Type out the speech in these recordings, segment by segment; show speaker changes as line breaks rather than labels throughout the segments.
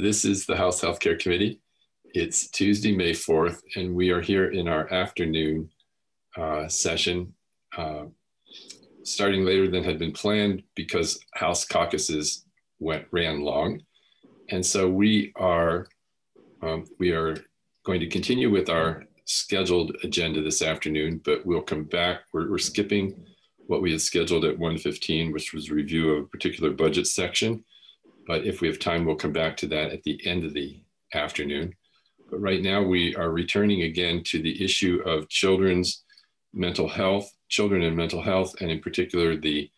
this is the House Healthcare Committee. It's Tuesday, May 4th, and we are here in our afternoon uh, session, uh, starting later than had been planned because House caucuses went ran long. And so we are um, we are going to continue with our scheduled agenda this afternoon, but we'll come back. We're, we're skipping what we had scheduled at 1.15, which was review of a particular budget section. But if we have time, we'll come back to that at the end of the afternoon. But right now we are returning again to the issue of children's mental health, children and mental health, and in particular the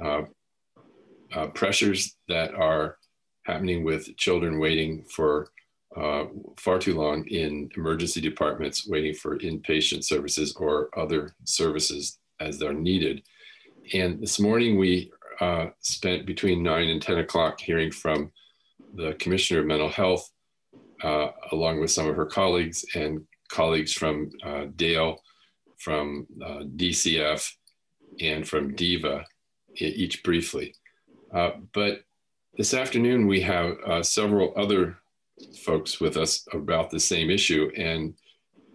uh, uh, pressures that are happening with children waiting for uh, far too long in emergency departments, waiting for inpatient services or other services as they're needed. And this morning we uh, spent between 9 and 10 o'clock hearing from the Commissioner of Mental Health, uh, along with some of her colleagues and colleagues from uh, DAIL, from uh, DCF, and from DIVA, each briefly. Uh, but this afternoon, we have uh, several other folks with us about the same issue. And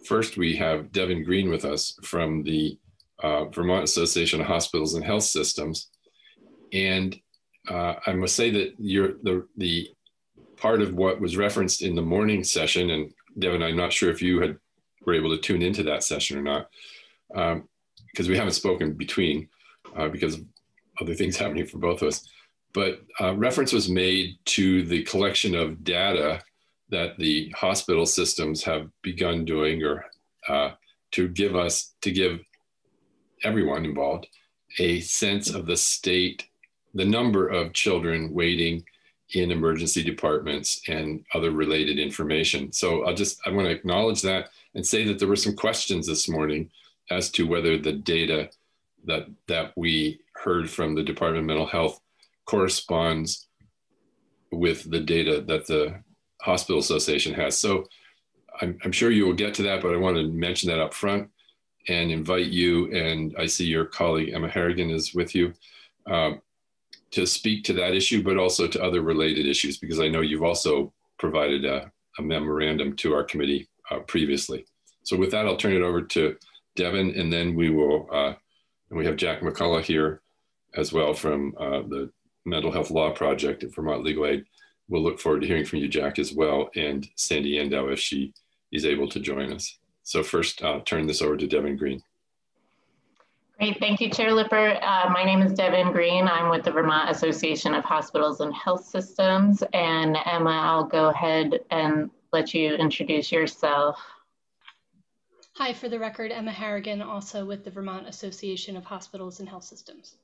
first, we have Devin Green with us from the uh, Vermont Association of Hospitals and Health Systems. And uh, I must say that you're the, the part of what was referenced in the morning session, and Devin, I'm not sure if you had were able to tune into that session or not, because um, we haven't spoken between uh, because other things happening for both of us. But uh, reference was made to the collection of data that the hospital systems have begun doing, or uh, to give us to give everyone involved a sense of the state, the number of children waiting in emergency departments and other related information. So I'll just, I want to acknowledge that and say that there were some questions this morning as to whether the data that, that we heard from the Department of Mental Health corresponds with the data that the Hospital Association has. So I'm, I'm sure you will get to that, but I want to mention that up front and invite you, and I see your colleague Emma Harrigan is with you, um, to speak to that issue, but also to other related issues, because I know you've also provided a, a memorandum to our committee uh, previously. So with that, I'll turn it over to Devin, and then we will, uh, and we have Jack McCullough here as well from uh, the Mental Health Law Project at Vermont Legal Aid. We'll look forward to hearing from you, Jack, as well, and Sandy Endow if she is able to join us. So first, I'll turn this over to Devin Green.
Great, thank you, Chair Lippert. Uh, my name is Devin Green. I'm with the Vermont Association of Hospitals and Health Systems. And Emma, I'll go ahead and let you introduce yourself.
Hi, for the record, Emma Harrigan, also with the Vermont Association of Hospitals and Health Systems.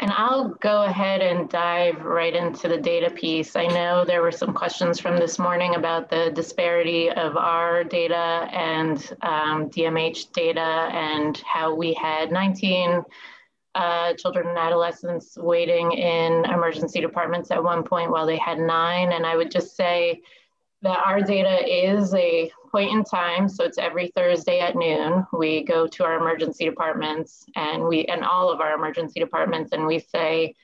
And I'll go ahead and dive right into the data piece. I know there were some questions from this morning about the disparity of our data and um, DMH data and how we had 19 uh, children and adolescents waiting in emergency departments at one point while they had nine. And I would just say that our data is a point in time, so it's every Thursday at noon, we go to our emergency departments and we and all of our emergency departments and we say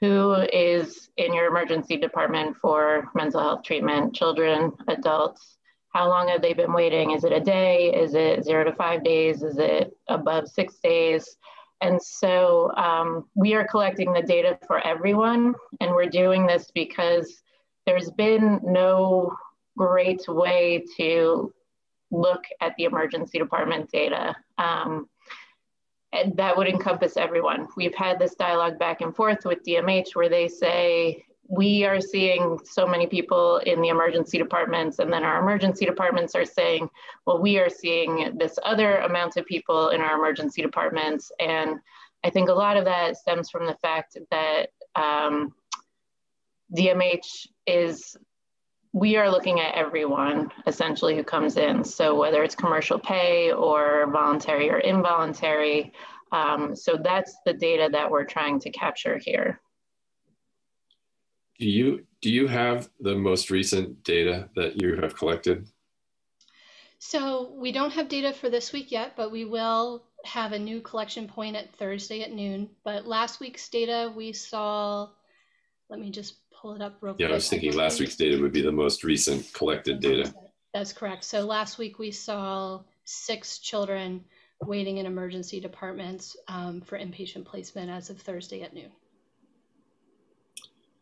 who is in your emergency department for mental health treatment, children, adults, how long have they been waiting? Is it a day? Is it zero to five days? Is it above six days? And so um, we are collecting the data for everyone, and we're doing this because there's been no great way to look at the emergency department data. Um, and that would encompass everyone. We've had this dialogue back and forth with DMH where they say, we are seeing so many people in the emergency departments, and then our emergency departments are saying, well, we are seeing this other amount of people in our emergency departments. And I think a lot of that stems from the fact that um, DMH is we are looking at everyone essentially who comes in. So whether it's commercial pay or voluntary or involuntary. Um, so that's the data that we're trying to capture here.
Do you, do you have the most recent data that you have collected?
So we don't have data for this week yet, but we will have a new collection point at Thursday at noon. But last week's data we saw, let me just pull it up real
yeah,
quick.
I was thinking last week's data would be the most recent collected data.
That's correct. So last week we saw six children waiting in emergency departments um, for inpatient placement as of Thursday at noon.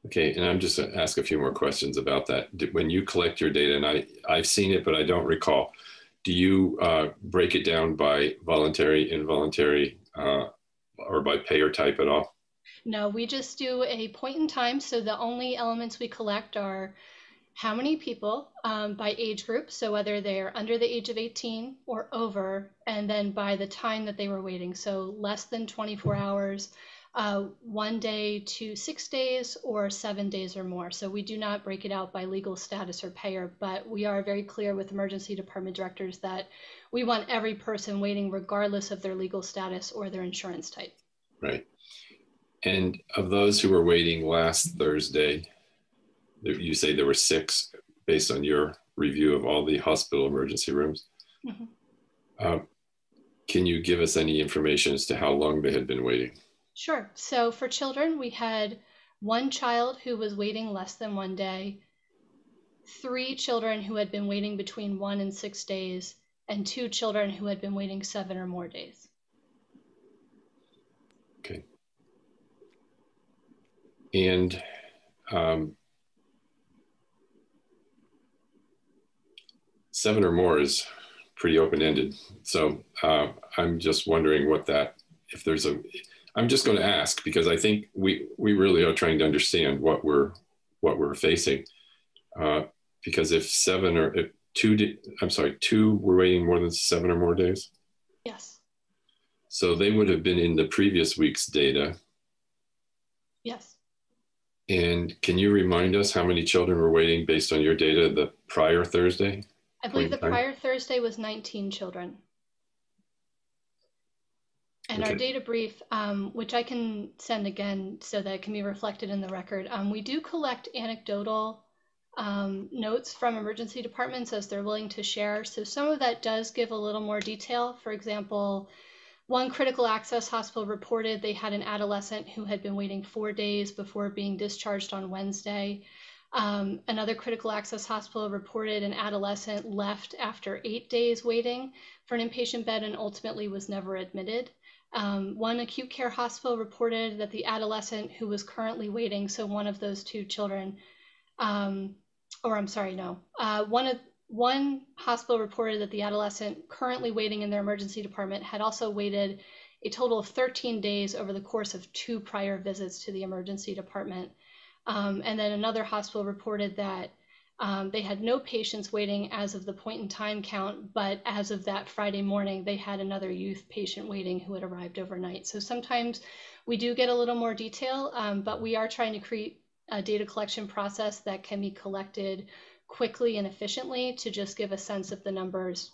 Okay, and I'm just going to ask a few more questions about that. When you collect your data, and I, I've seen it, but I don't recall, do you uh, break it down by voluntary, involuntary, uh, or by payer type at all?
No, we just do a point in time. So the only elements we collect are how many people um, by age group, so whether they're under the age of 18 or over, and then by the time that they were waiting, so less than 24 hours, uh, one day to six days, or seven days or more. So we do not break it out by legal status or payer, but we are very clear with emergency department directors that we want every person waiting regardless of their legal status or their insurance type.
Right. And of those who were waiting last Thursday, you say there were six based on your review of all the hospital emergency rooms. Mm-hmm. Uh, can you give us any information as to how long they had been waiting?
Sure. So for children, we had one child who was waiting less than one day, three children who had been waiting between one and six days, and two children who had been waiting seven or more days.
Okay. And um, seven or more is pretty open-ended. So uh, I'm just wondering what that, if there's a, I'm just going to ask because I think we we really are trying to understand what we're what we're facing. Uh, because if seven or if two, I'm sorry, two were waiting more than seven or more days.
Yes.
So they would have been in the previous week's data.
Yes.
And can you remind us how many children were waiting based on your data the prior Thursday?
I believe the prior Thursday was 19 children. And okay. our data brief, um, which I can send again so that it can be reflected in the record, um, we do collect anecdotal um, notes from emergency departments as they're willing to share. So some of that does give a little more detail. For example, one critical access hospital reported they had an adolescent who had been waiting four days before being discharged on Wednesday. Um, another critical access hospital reported an adolescent left after eight days waiting for an inpatient bed and ultimately was never admitted. Um, one acute care hospital reported that the adolescent who was currently waiting, so one of those two children, um, or I'm sorry, no, uh, one of one hospital reported that the adolescent currently waiting in their emergency department had also waited a total of 13 days over the course of two prior visits to the emergency department. Um, and then another hospital reported that um, they had no patients waiting as of the point in time count, but as of that Friday morning, they had another youth patient waiting who had arrived overnight. So sometimes we do get a little more detail, um, but we are trying to create a data collection process that can be collected quickly and efficiently to just give a sense of the numbers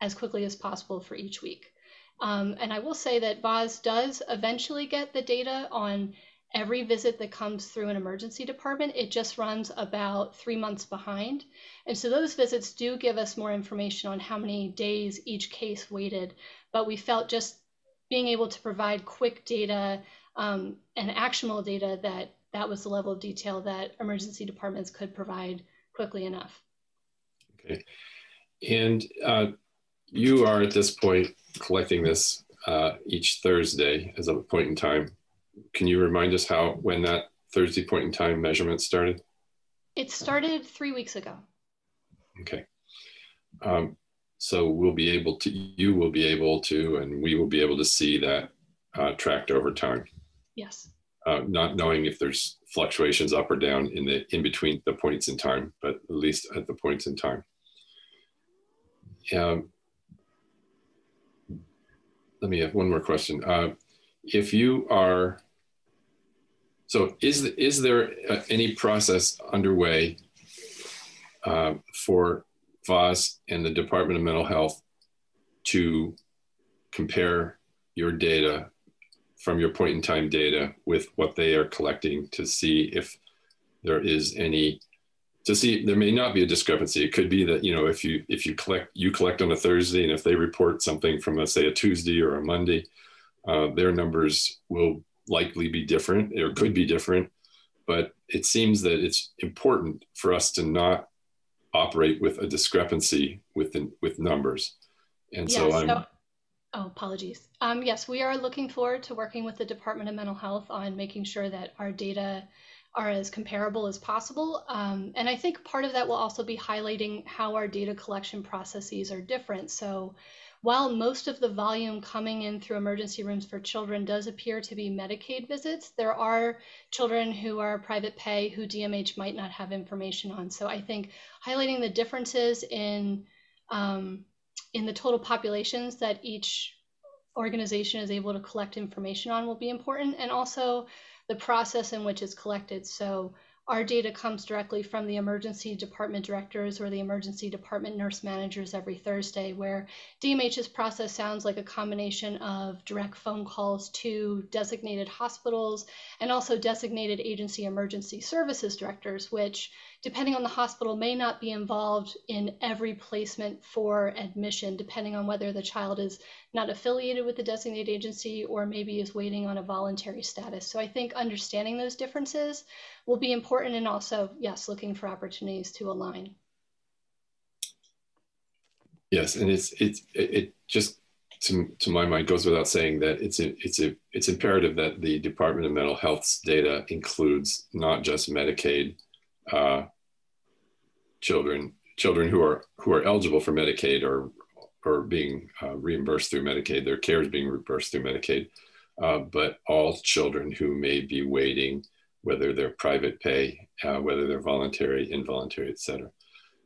as quickly as possible for each week. Um, and I will say that VAHHS does eventually get the data on every visit that comes through an emergency department, it just runs about three months behind. And so those visits do give us more information on how many days each case waited. But we felt just being able to provide quick data um, and actionable data that that was the level of detail that emergency departments could provide quickly enough.
Okay. And uh, you are at this point collecting this uh, each Thursday as a point in time can you remind us how when that Thursday point in time measurement started?
It started three weeks ago.
Okay. Um, so we'll be able to, you will be able to, and we will be able to see that uh, tracked over time.
Yes.
Uh, not knowing if there's fluctuations up or down in the in between the points in time, but at least at the points in time. Um, let me have one more question. Uh, if you are so is, is there uh, any process underway uh, for VAHHS and the Department of Mental Health to compare your data from your point in time data with what they are collecting to see if there is any to see there may not be a discrepancy it could be that you know if you if you collect you collect on a thursday and if they report something from let's say a tuesday or a monday uh, their numbers will likely be different or could be different but it seems that it's important for us to not operate with a discrepancy within with numbers. And so I'm.
Oh, apologies. Um, yes, we are looking forward to working with the Department of Mental Health on making sure that our data are as comparable as possible. Um, and I think part of that will also be highlighting how our data collection processes are different. So while most of the volume coming in through emergency rooms for children does appear to be Medicaid visits, there are children who are private pay who DMH might not have information on. So I think highlighting the differences in um, in the total populations that each organization is able to collect information on will be important, and also the process in which it's collected. So our data comes directly from the emergency department directors or the emergency department nurse managers every Thursday, where DMH's process sounds like a combination of direct phone calls to designated hospitals and also designated agency emergency services directors, which depending on the hospital, may not be involved in every placement for admission, depending on whether the child is not affiliated with the designated agency or maybe is waiting on a voluntary status. So I think understanding those differences will be important and also, yes, looking for opportunities to align.
Yes, and it's it's it just to, to my mind goes without saying that it's a, it's a, it's imperative that the Department of Mental Health's data includes not just Medicaid uh, children children who are who are eligible for Medicaid or or being uh, reimbursed through Medicaid. Their care is being reimbursed through Medicaid, uh, but all children who may be waiting, whether they're private pay, uh, whether they're voluntary, involuntary, et cetera.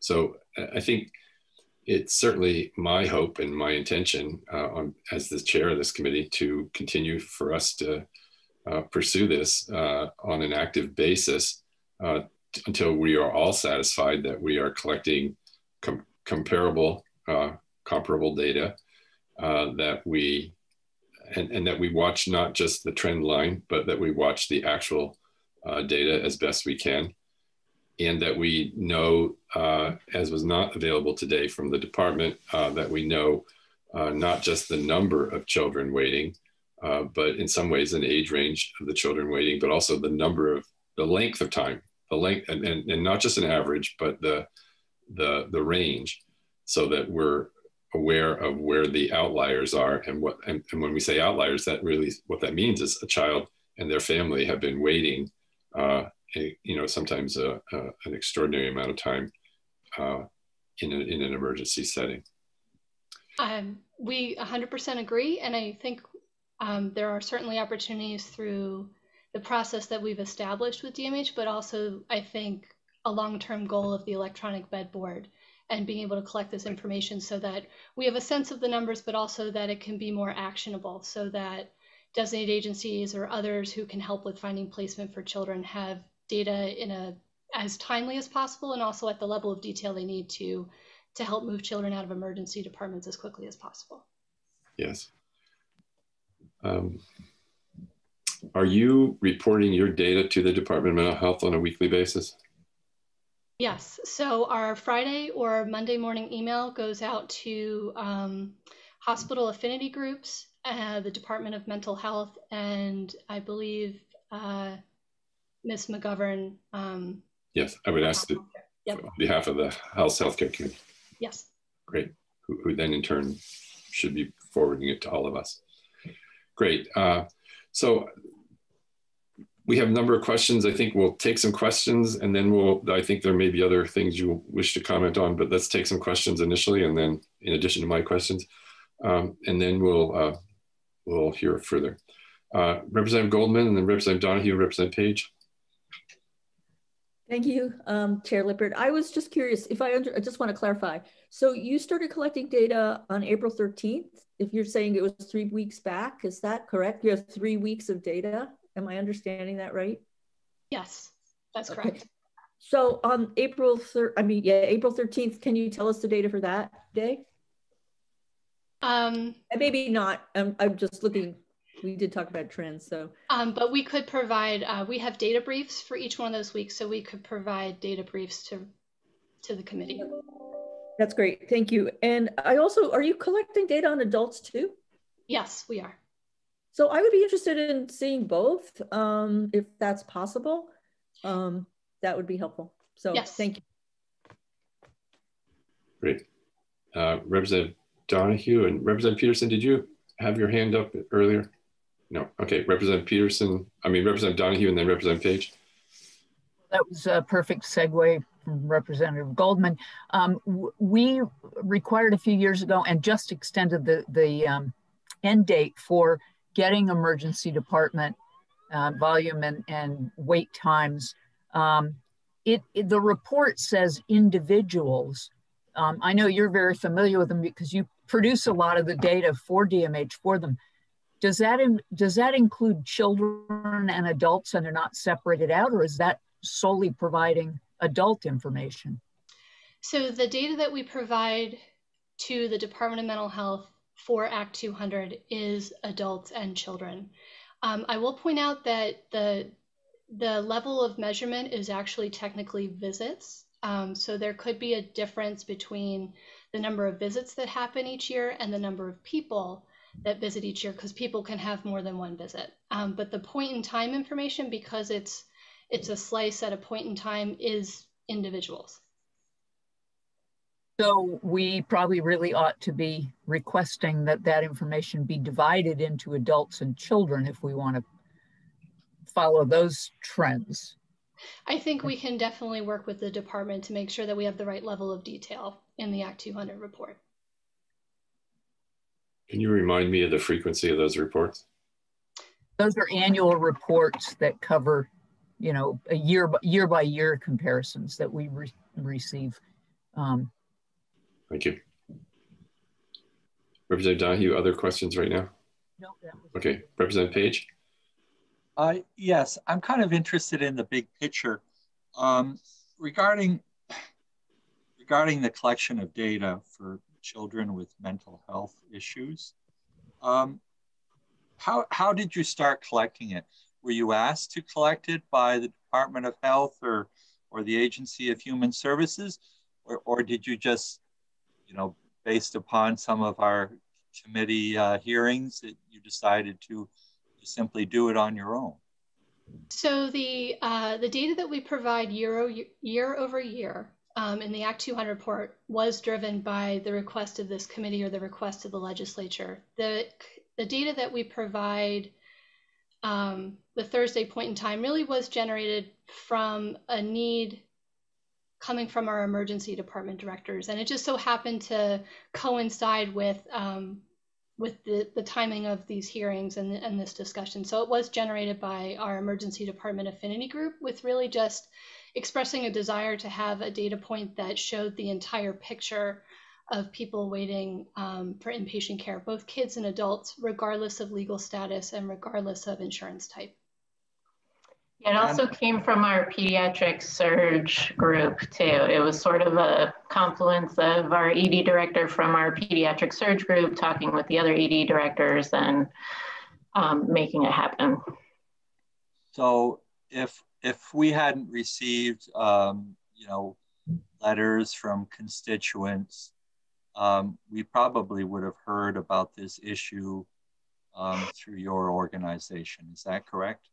So I think it's certainly my hope and my intention uh, on, as the chair of this committee to continue for us to uh, pursue this uh, on an active basis until we are all satisfied that we are collecting com comparable, uh, comparable data, uh, that we, and, and, that we watch not just the trend line, but that we watch the actual uh, data as best we can. And that we know, uh, as was not available today from the department, uh, that we know uh, not just the number of children waiting, but in some ways an age range of the children waiting, but also the number of the length of time the length and, and, and not just an average, but the, the, the range so that we're aware of where the outliers are and what, and, and when we say outliers, that really, what that means is a child and their family have been waiting, uh, a, you know, sometimes a, a, an extraordinary amount of time uh, in, a, in an emergency setting.
Um, we 100% agree. And I think um, there are certainly opportunities through the process that we've established with DMH, but also I think a long-term goal of the electronic bed board and being able to collect this information so that we have a sense of the numbers, but also that it can be more actionable so that designated agencies or others who can help with finding placement for children have data in a as timely as possible and also at the level of detail they need to to help move children out of emergency departments as quickly as possible.
Yes. Um, are you reporting your data to the Department of Mental Health on a weekly basis?
Yes. So our Friday or Monday morning email goes out to um, hospital affinity groups, uh, the Department of Mental Health, and I believe uh, Ms. McGovern. Um,
yes, I would ask the, yep. on behalf of the House Healthcare Committee.
Yes.
Great. Who, who, then in turn should be forwarding it to all of us. Great. Uh, so we have a number of questions. I think we'll take some questions and then we'll, I think there may be other things you wish to comment on, but let's take some questions initially and then in addition to my questions, um, and then we'll, uh, we'll hear further. Uh, Representative Goldman and then Representative Donahue, Representative Page.
Thank you, um, Chair Lippert. I was just curious if I, under, I just want to clarify. So you started collecting data on April 13th. If you're saying it was three weeks back, is that correct? You have three weeks of data. Am I understanding that right?
Yes, that's correct. Okay.
So on April 3rd, I mean, yeah, April 13th, can you tell us the data for that day?
Um,
maybe not. I'm, I'm just looking, we did talk about trends, so.
Um, but we could provide, uh, we have data briefs for each one of those weeks, so we could provide data briefs to, to the committee.
That's great, thank you. And I also, are you collecting data on adults too?
Yes, we are.
So I would be interested in seeing both, um, if that's possible. um, that would be helpful. So yes. thank you.
Great. Uh, Representative donahue and Representative Peterson, did you have your hand up earlier? No. Okay. Representative Peterson, I mean, Representative Donahue and then Representative Page.
That was a perfect segue from Representative Goldman. Um, we required a few years ago and just extended the, the um, end date for getting emergency department uh, volume and, and wait times. Um, it, it, the report says individuals. Um, I know you're very familiar with them because you produce a lot of the data for DMH for them. Does that in, does that include children and adults and they're not separated out, or is that solely providing adult information?
So the data that we provide to the Department of Mental Health for Act 200 is adults and children. Um, I will point out that the the level of measurement is actually technically visits. Um, so there could be a difference between the number of visits that happen each year and the number of people that visit each year because people can have more than one visit. Um, but the point in time information, because it's it's a slice at a point in time, is individuals.
So we probably really ought to be requesting that that information be divided into adults and children if we want to follow those trends.
I think we can definitely work with the department to make sure that we have the right level of detail in the Act 200 report.
Can you remind me of the frequency of those reports?
Those are annual reports that cover, you know, a year year by year comparisons that we re receive. Um,
Thank you. Representative Donahue, other questions right now?
No.
Okay, Representative Page?
Uh, yes, I'm kind of interested in the big picture. Um, regarding, regarding the collection of data for children with mental health issues, um, how, how did you start collecting it? Were you asked to collect it by the Department of Health or, or the Agency of Human Services? Or, or did you just you know, based upon some of our committee uh, hearings, that you decided to simply do it on your own?
So the uh, the data that we provide year, year over year um, in the Act 200 report was driven by the request of this committee or the request of the legislature. The the data that we provide um, the Thursday point in time really was generated from a need coming from our emergency department directors. And it just so happened to coincide with um, with the, the timing of these hearings and, and this discussion. So it was generated by our emergency department affinity group with really just expressing a desire to have a data point that showed the entire picture of people waiting um, for inpatient care, both kids and adults, regardless of legal status and regardless of insurance type.
It also came from our pediatric surge group too. It was sort of a confluence of our ED director from our pediatric surge group talking with the other ED directors and um, making it happen.
So if if we hadn't received um, you know letters from constituents, um, we probably would have heard about this issue um, through your organization. Is that correct?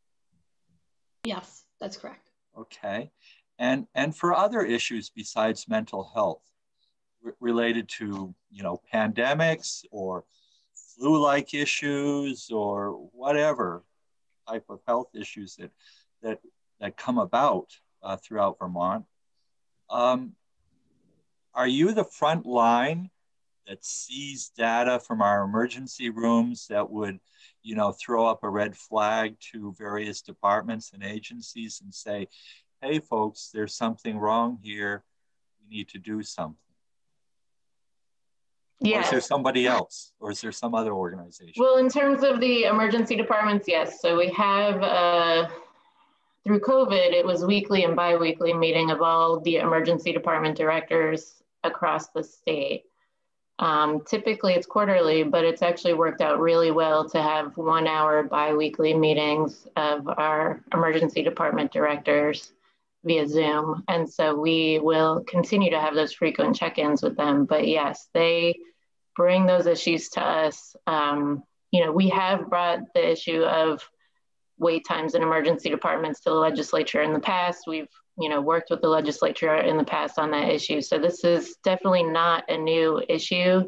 Yes, that's correct.
Okay. And, and for other issues besides mental health related to, you know, pandemics or flu-like issues or whatever type of health issues that, that, that come about uh, throughout Vermont, um, are you the front line that sees data from our emergency rooms that would you know, throw up a red flag to various departments and agencies and say, hey, folks, there's something wrong here. We need to do something. Yeah. Or is there somebody else, or is there some other organization?
Well, in terms of the emergency departments, yes. So we have uh, through COVID, it was weekly and biweekly meeting of all the emergency department directors across the state. Um, typically it's quarterly, but it's actually worked out really well to have one hour biweekly meetings of our emergency department directors via Zoom. And so we will continue to have those frequent check-ins with them. But yes, they bring those issues to us. Um, you know, we have brought the issue of wait times in emergency departments to the legislature in the past. We've you know worked with the legislature in the past on that issue. So this is definitely not a new issue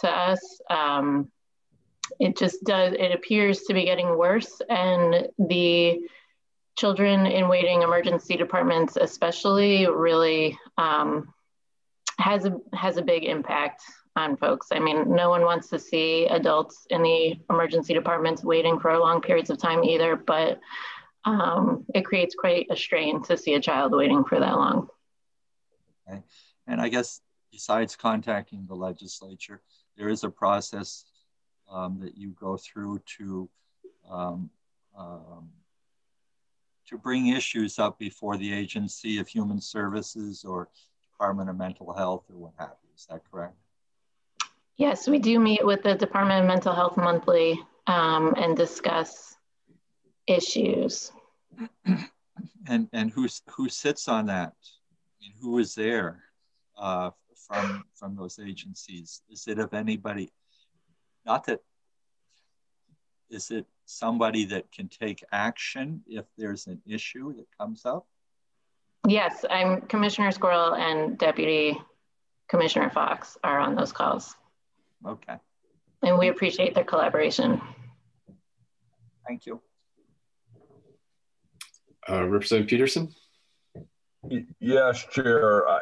to us. Um, it just does. It appears to be getting worse, and the children in waiting emergency departments, especially, really um, has a has a big impact on folks. I mean, no one wants to see adults in the emergency departments waiting for long periods of time either, but um, it creates quite a strain to see a child waiting for that long.
Okay. And I guess besides contacting the legislature, there is a process um, that you go through to um, um, to bring issues up before the Agency of Human Services or Department of Mental Health or what have you. Is that correct?
Yes, we do meet with the Department of Mental Health monthly um, and discuss issues.
And and who's who sits on that? I mean, who is there uh, from from those agencies? Is it of anybody? Not that. Is it somebody that can take action if there's an issue that comes up?
Yes, I'm Commissioner Squirrell and Deputy Commissioner Fox are on those calls.
Okay.
And we appreciate their collaboration.
Thank you.
Uh, Representative Peterson?
Yes, Chair. I,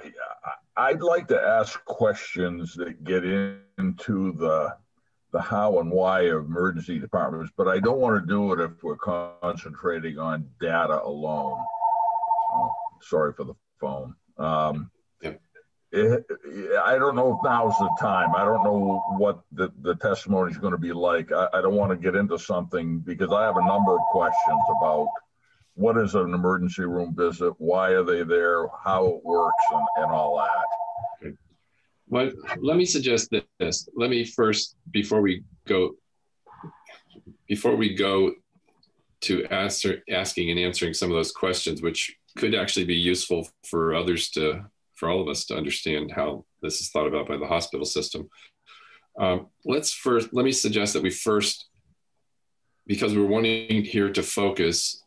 I'd like to ask questions that get into the the how and why of emergency departments, but I don't want to do it if we're concentrating on data alone. Oh, sorry for the phone. Um, it, I don't know if now's the time. I don't know what the, the testimony is going to be like. I, I don't want to get into something because I have a number of questions about what is an emergency room visit, why are they there, how it works, and, and all that.
Okay. Well, let me suggest this. Let me first, before we go, before we go to answer, asking and answering some of those questions, which could actually be useful for others to for all of us to understand how this is thought about by the hospital system. Um, let's first, let me suggest that we first, because we're wanting here to focus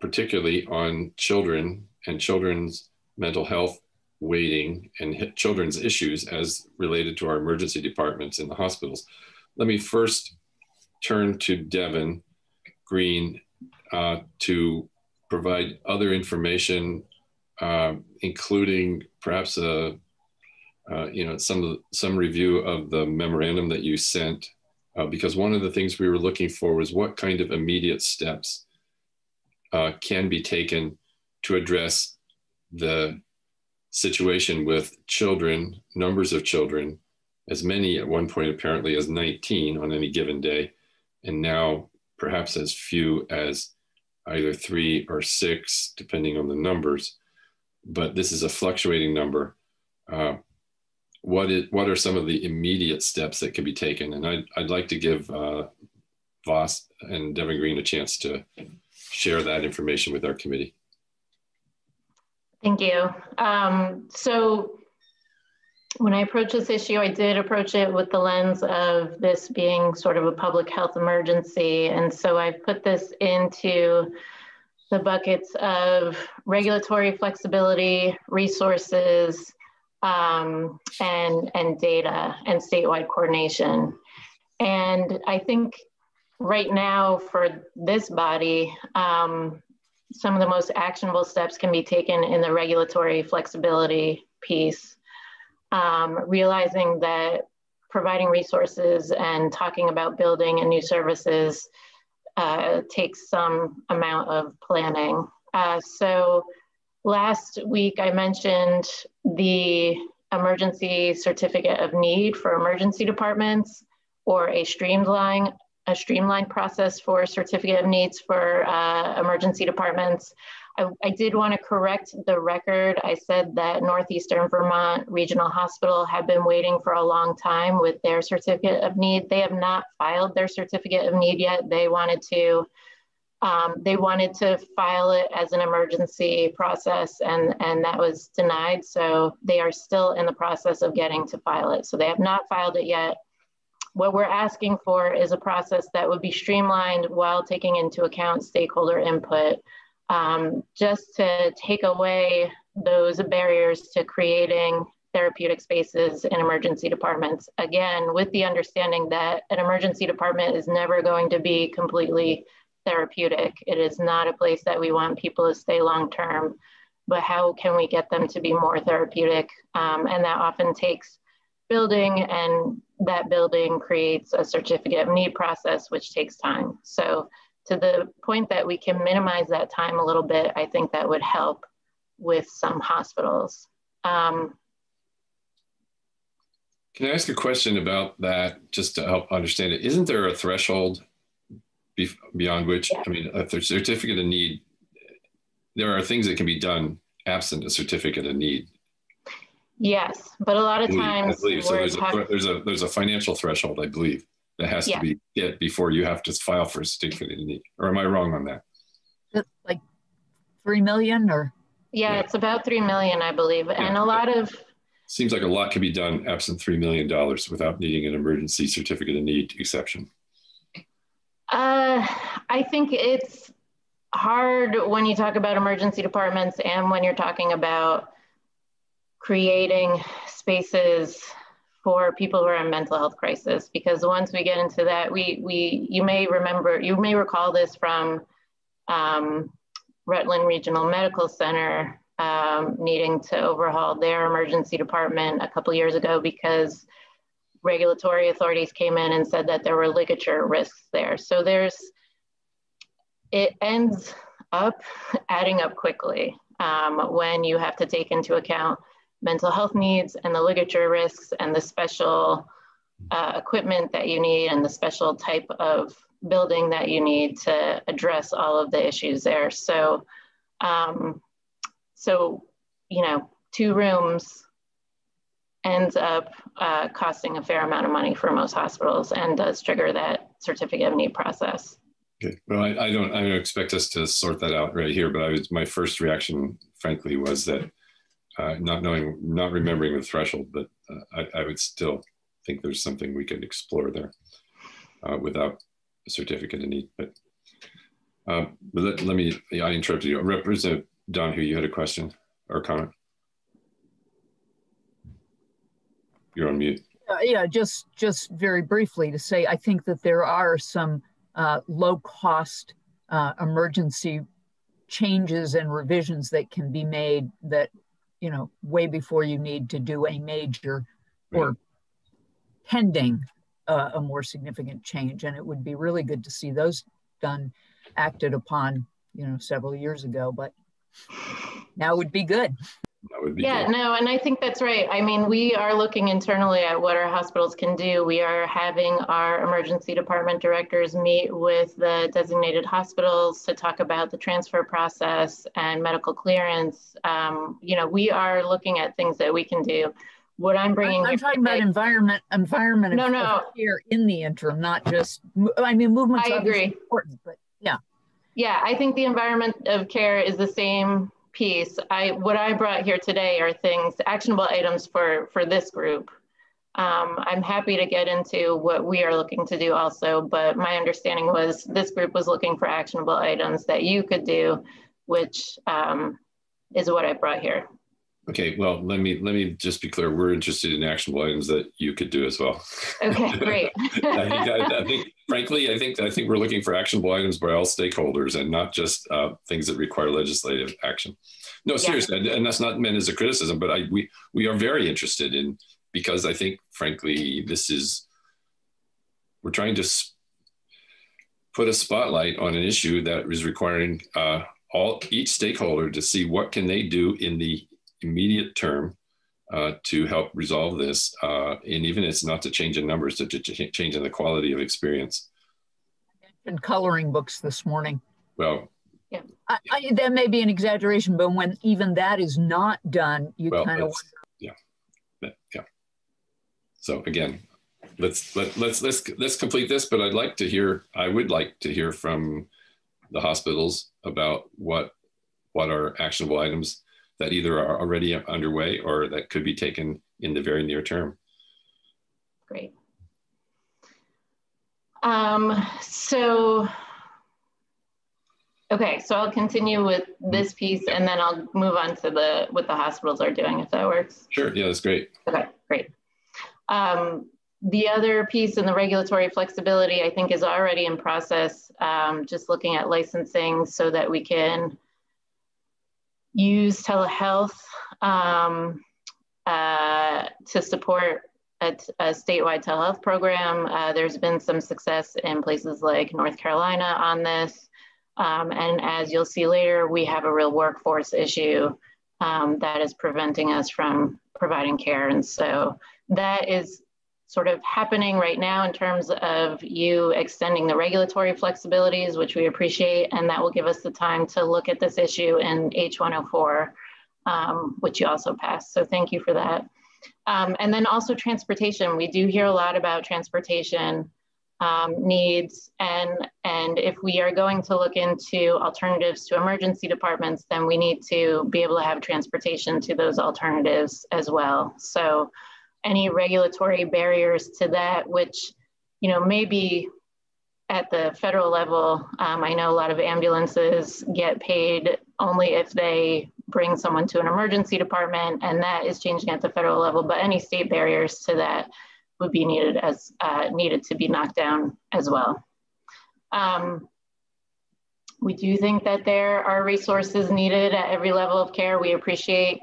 particularly on children and children's mental health waiting and children's issues as related to our emergency departments in the hospitals. Let me first turn to Devin Green uh, to provide other information uh, including perhaps a uh, you know some some review of the memorandum that you sent, uh, because one of the things we were looking for was what kind of immediate steps uh, can be taken to address the situation with children, numbers of children, as many at one point apparently as 19 on any given day, and now perhaps as few as either three or six, depending on the numbers but this is a fluctuating number. Uh, what is what are some of the immediate steps that can be taken? And I'd, I'd like to give uh, VAHHS and Devin Green a chance to share that information with our committee.
Thank you. Um, so when I approach this issue, I did approach it with the lens of this being sort of a public health emergency. And so I put this into the buckets of regulatory flexibility, resources, um, and, and data and statewide coordination. And I think right now for this body, um, some of the most actionable steps can be taken in the regulatory flexibility piece, um, realizing that providing resources and talking about building and new services uh, takes some amount of planning. Uh, so last week I mentioned the emergency certificate of need for emergency departments or a streamline a streamlined process for certificate of needs for uh, emergency departments. I, I did want to correct the record. I said that Northeastern Vermont Regional Hospital had been waiting for a long time with their certificate of need. They have not filed their certificate of need yet. They wanted to um, they wanted to file it as an emergency process and, and that was denied. So they are still in the process of getting to file it. So they have not filed it yet. What we're asking for is a process that would be streamlined while taking into account stakeholder input, um, just to take away those barriers to creating therapeutic spaces in emergency departments. Again, with the understanding that an emergency department is never going to be completely therapeutic. It is not a place that we want people to stay long term, but how can we get them to be more therapeutic? Um, and that often takes building and that building creates a certificate of need process, which takes time. So to the point that we can minimize that time a little bit, I think that would help with some hospitals. Um,
can I ask a question about that just to help understand it? Isn't there a threshold beyond which, yeah. I mean, a certificate of need, there are things that can be done absent a certificate of need.
Yes, but a lot of times
I believe. So there's a, there's a there's a financial threshold, I believe, that has yeah. to be hit before you have to file for a certificate of need. Or am I wrong on that?
Like three million or?
Yeah, yeah, it's about three million, I believe, yeah. and a lot of
Seems like a lot can be done absent $3 million without needing an emergency certificate of need exception.
Uh, I think it's hard when you talk about emergency departments and when you're talking about creating spaces for people who are in mental health crisis because once we get into that we we you may remember you may recall this from um, Rutland Regional Medical Center um, needing to overhaul their emergency department a couple years ago because regulatory authorities came in and said that there were ligature risks there. So there's, it ends up adding up quickly um, when you have to take into account mental health needs and the ligature risks and the special uh, equipment that you need and the special type of building that you need to address all of the issues there. So um, so, you know, two rooms ends up uh, costing a fair amount of money for most hospitals and does trigger that certificate of need process.
Okay. Well, I, I, don't. I don't expect us to sort that out right here. But I was my first reaction, frankly, was that uh, not knowing, not remembering the threshold, but uh, I, I, would still think there's something we could explore there uh, without a certificate of need. But, uh, but let, let me. I interrupted you. Representative Donahue you had a question or comment? You're on mute.
Uh, yeah, just just very briefly to say, I think that there are some uh, low cost uh, emergency changes and revisions that can be made that, you know, way before you need to do a major right. or pending uh, a more significant change. And it would be really good to see those done, acted upon, you know, several years ago. But now would be good.
That would be
yeah,
good.
no, and I think that's right. I mean, we are looking internally at what our hospitals can do. We are having our emergency department directors meet with the designated hospitals to talk about the transfer process and medical clearance. Um, you know, we are looking at things that we can do. What I'm bringing.
I'm, I'm talking about environment, environment.
No, no.
Here in the interim, not just. I mean, movement.
I agree.
Important, but yeah.
Yeah, I think the environment of care is the same piece. I what I brought here today are things, actionable items for for this group. Um, I'm happy to get into what we are looking to do also, but my understanding was this group was looking for actionable items that you could do, which um, is what I brought here.
Okay, well, let me let me just be clear. We're interested in actionable items that you could do as well.
Okay, great.
I, think, I, I, think, frankly, I think I think we're looking for actionable items by all stakeholders and not just uh, things that require legislative action. No, seriously, yeah. and that's not meant as a criticism, but I we we are very interested in because I think, frankly, this is we're trying to put a spotlight on an issue that is requiring uh, all each stakeholder to see what can they do in the immediate term uh, to help resolve this. Uh, and even it's not to change in numbers, to, to change in the quality of experience.
And coloring books this morning.
Well,
yeah, I, I, that may be an exaggeration, but when even that is not done, you well, kind of
yeah, yeah. So again, let's let let's let's let's complete this. But I'd like to hear. I would like to hear from the hospitals about what what are actionable items that either are already underway or that could be taken in the very near term.
Great. Um, so, okay, so I'll continue with this piece and then I'll move on to the what the hospitals are doing, if that works.
Sure, yeah, that's great.
Okay, great. Um, the other piece in the regulatory flexibility, I think, is already in process, um, just looking at licensing so that we can use telehealth um, uh, to support a, a, statewide telehealth program. Uh, there's been some success in places like North Carolina on this. Um, and as you'll see later, we have a real workforce issue um, that is preventing us from providing care. And so that is sort of happening right now in terms of you extending the regulatory flexibilities, which we appreciate, and that will give us the time to look at this issue in H104, um, which you also passed. So thank you for that. Um, and then also transportation. We do hear a lot about transportation um, needs, and, and if we are going to look into alternatives to emergency departments, then we need to be able to have transportation to those alternatives as well. So any regulatory barriers to that, which, you know, maybe at the federal level, um, I know a lot of ambulances get paid only if they bring someone to an emergency department, and that is changing at the federal level. But any state barriers to that would be needed as uh, needed to be knocked down as well. Um, we do think that there are resources needed at every level of care. We appreciate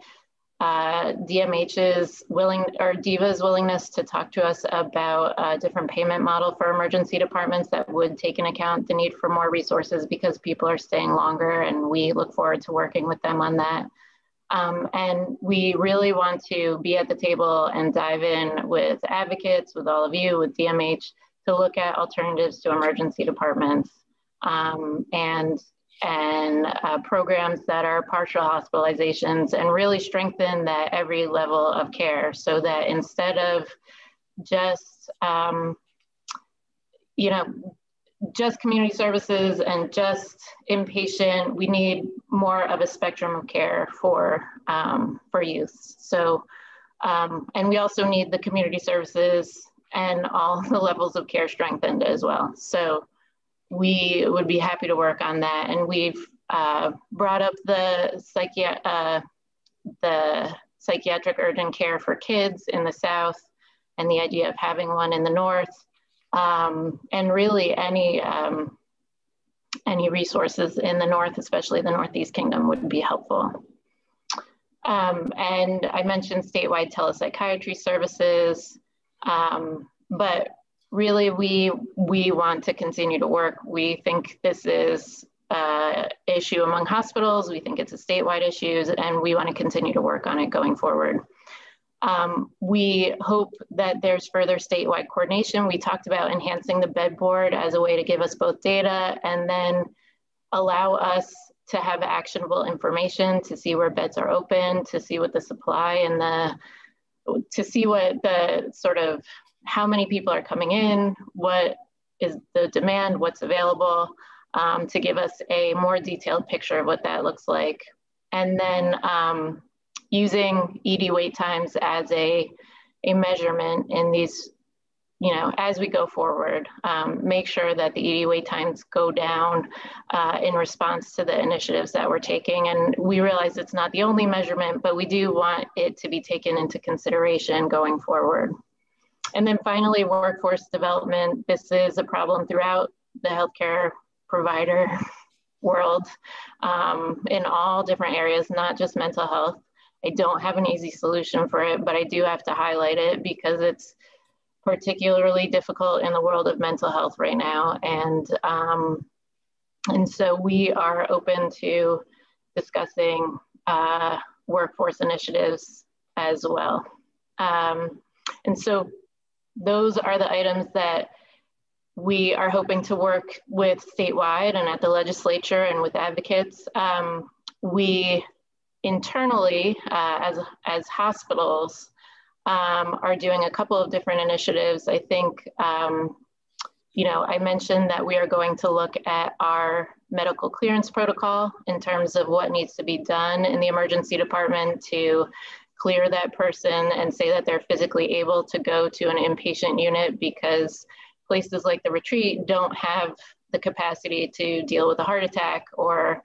uh, DMH's willing or DVHA's willingness to talk to us about a different payment model for emergency departments that would take into account the need for more resources because people are staying longer and we look forward to working with them on that. Um, and we really want to be at the table and dive in with advocates, with all of you, with DMH to look at alternatives to emergency departments um, and and uh, programs that are partial hospitalizations and really strengthen that every level of care so that instead of just, um, you know, just community services and just inpatient, we need more of a spectrum of care for, um, for youth. So, um, and we also need the community services and all the levels of care strengthened as well. So we would be happy to work on that. And we've uh, brought up the, psychi- uh, the psychiatric urgent care for kids in the South and the idea of having one in the North. Um, and really any, um, any resources in the North, especially the Northeast Kingdom would be helpful. Um, and I mentioned statewide telepsychiatry services, um, but really we we want to continue to work. We think this is uh, issue among hospitals. We think it's a statewide issue, and we want to continue to work on it going forward. Um, we hope that there's further statewide coordination. We talked about enhancing the bed board as a way to give us both data and then allow us to have actionable information to see where beds are open, to see what the supply and the, to see what the sort of how many people are coming in, what is the demand, what's available, um, to give us a more detailed picture of what that looks like. And then um, using ED wait times as a, a measurement in these, you know, as we go forward, um, make sure that the ED wait times go down uh, in response to the initiatives that we're taking. And we realize it's not the only measurement, but we do want it to be taken into consideration going forward. And then finally, workforce development. This is a problem throughout the healthcare provider world um, in all different areas, not just mental health. I don't have an easy solution for it, but I do have to highlight it because it's particularly difficult in the world of mental health right now. And, um, and so we are open to discussing uh, workforce initiatives as well. Um, and so those are the items that we are hoping to work with statewide and at the legislature and with advocates. Um, we internally, uh, as, as hospitals, um, are doing a couple of different initiatives. I think, um, you know, I mentioned that we are going to look at our medical clearance protocol in terms of what needs to be done in the emergency department to clear that person and say that they're physically able to go to an inpatient unit because places like the retreat don't have the capacity to deal with a heart attack or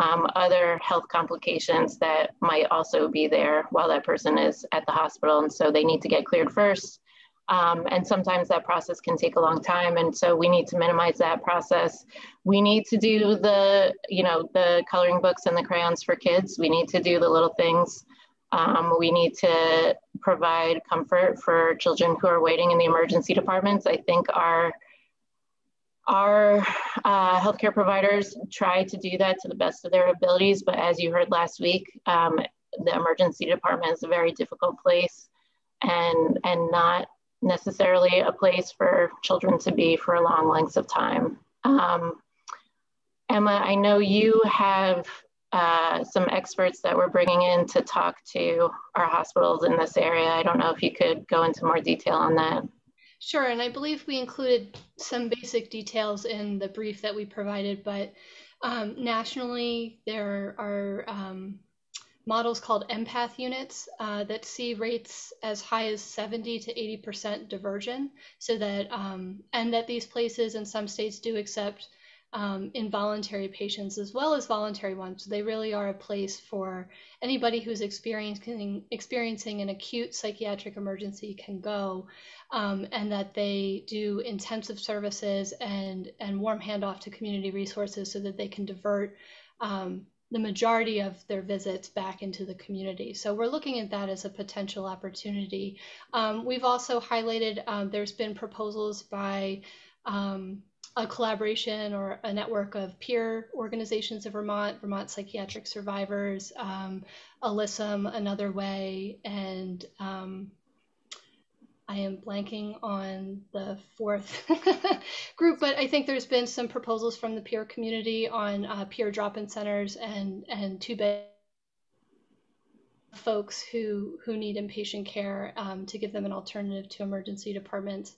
um, other health complications that might also be there while that person is at the hospital. And so they need to get cleared first. Um, and sometimes that process can take a long time. And so we need to minimize that process. We need to do the, you know, the coloring books and the crayons for kids. We need to do the little things. Um, we need to provide comfort for children who are waiting in the emergency departments. I think our our uh, healthcare providers try to do that to the best of their abilities, but as you heard last week, um, the emergency department is a very difficult place and, and not necessarily a place for children to be for long lengths of time. Um, Emma, I know you have uh, some experts that we're bringing in to talk to our hospitals in this area. I don't know if you could go into more detail on that.
Sure, and I believe we included some basic details in the brief that we provided, but um, nationally there are um, models called EmPATH units uh, that see rates as high as 70 to 80% diversion, so that, um, and that these places in some states do accept um, involuntary patients as well as voluntary ones. So they really are a place for anybody who's experiencing experiencing an acute psychiatric emergency can go um, and that they do intensive services and, and warm handoff to community resources so that they can divert um, the majority of their visits back into the community. So we're looking at that as a potential opportunity. Um, we've also highlighted um, there's been proposals by um, a collaboration or a network of peer organizations of Vermont, Vermont Psychiatric Survivors, um, Another Way, and um, I am blanking on the fourth group, but I think there's been some proposals from the peer community on uh, peer drop-in centers and and two bed folks who who need inpatient care um, to give them an alternative to emergency departments.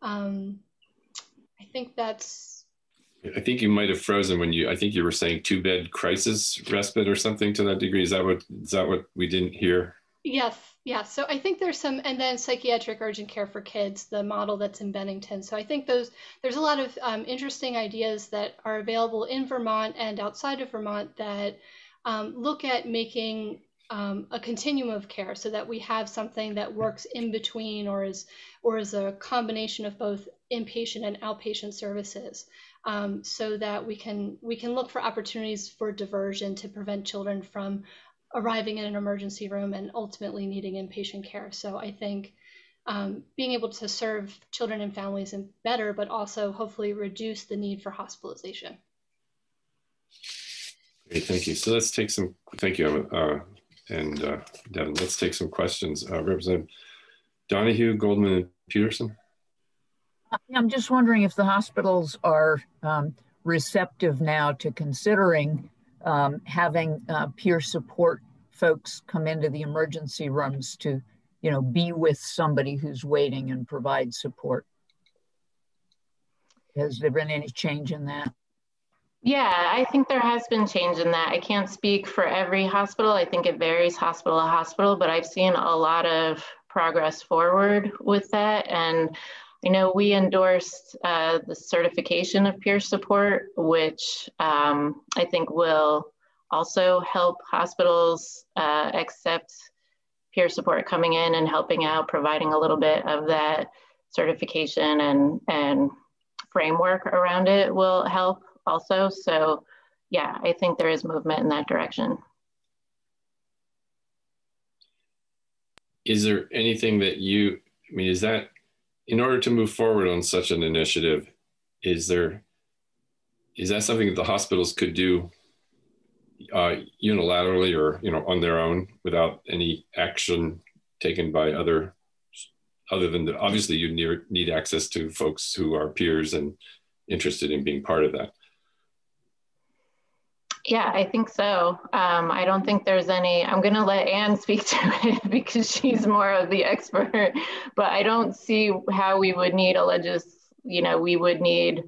Um, I think that's.
I think you might have frozen when you. I think you were saying two bed crisis respite or something to that degree. Is that what is that what we didn't hear?
Yes, yeah, so I think there's some, and then psychiatric urgent care for kids, the model that's in Bennington. So I think those there's a lot of um, interesting ideas that are available in Vermont and outside of Vermont that um, look at making um, a continuum of care, so that we have something that works in between, or is or is a combination of both inpatient and outpatient services, um, so that we can we can look for opportunities for diversion to prevent children from arriving in an emergency room and ultimately needing inpatient care. So I think um, being able to serve children and families better, but also hopefully reduce the need for hospitalization.
Great, thank you. So let's take some, thank you, uh, and uh, Devin, let's take some questions. Uh, Representative Donahue, Goldman, and Peterson.
I'm just wondering if the hospitals are um, receptive now to considering um, having uh, peer support folks come into the emergency rooms to, you know, be with somebody who's waiting and provide support. Has there been any change in that?
Yeah, I think there has been change in that. I can't speak for every hospital. I think it varies hospital to hospital, but I've seen a lot of progress forward with that. And I know we endorsed uh, the certification of peer support, which um, I think will also help hospitals uh, accept peer support coming in and helping out, providing a little bit of that certification and, and framework around it will help also. So yeah, I think there is movement in that direction.
Is there anything that you, I mean, is that in order to move forward on such an initiative, is there is that something that the hospitals could do uh, unilaterally or you know on their own without any action taken by other other than the, obviously you need access to folks who are peers and interested in being part of that
yeah, I think so. Um, I don't think there's any, I'm going to let Anne speak to it because she's more of the expert, but I don't see how we would need a legis, you know, we would need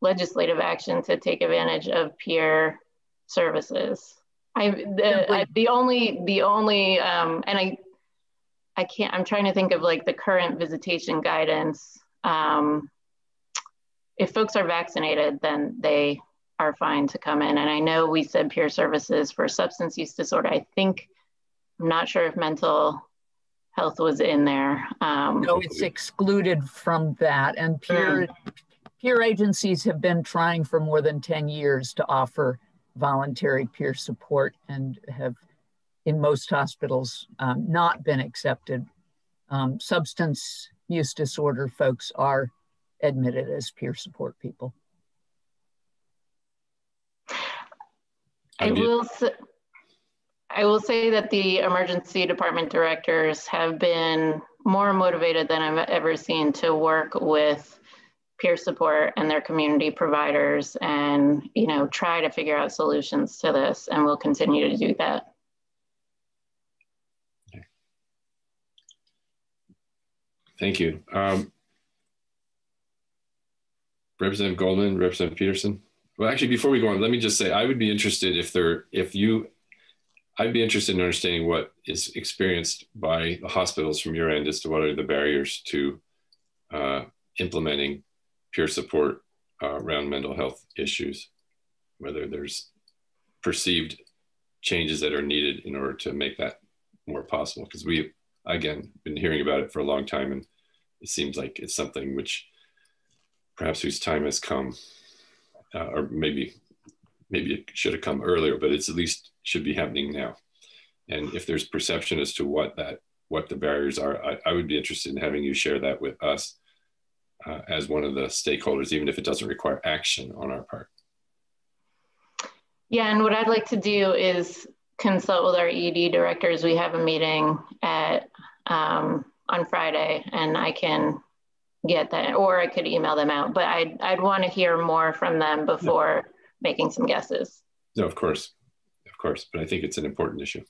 legislative action to take advantage of peer services. I, the, I, the only, the only, um, and I, I can't, I'm trying to think of like the current visitation guidance. Um, if folks are vaccinated, then they are fine to come in. And I know we said peer services for substance use disorder. I think, I'm not sure if mental health was in there. Um,
no, it's excluded from that. And peer, mm. peer agencies have been trying for more than 10 years to offer voluntary peer support and have, in most hospitals, um, not been accepted. Um, substance use disorder folks are admitted as peer support people.
I will say, I will say that the emergency department directors have been more motivated than I've ever seen to work with peer support and their community providers and you know try to figure out solutions to this and we'll continue to do that.
Thank you. Um, Representative Goldman, Representative Peterson. Well, actually, before we go on, let me just say I would be interested if there, if you, I'd be interested in understanding what is experienced by the hospitals from your end as to what are the barriers to uh, implementing peer support uh, around mental health issues, whether there's perceived changes that are needed in order to make that more possible. Because we, again, been hearing about it for a long time, and it seems like it's something which perhaps whose time has come, uh, or maybe maybe it should have come earlier, but it's at least should be happening now. And if there's perception as to what that what the barriers are, I, I would be interested in having you share that with us uh, as one of the stakeholders, even if it doesn't require action on our part.
Yeah, and what I'd like to do is consult with our ED directors. We have a meeting at um, on Friday, and I can get that, or I could email them out. But I'd, I'd want to hear more from them before no. making some guesses.
No, of course, of course. But I think it's an important issue.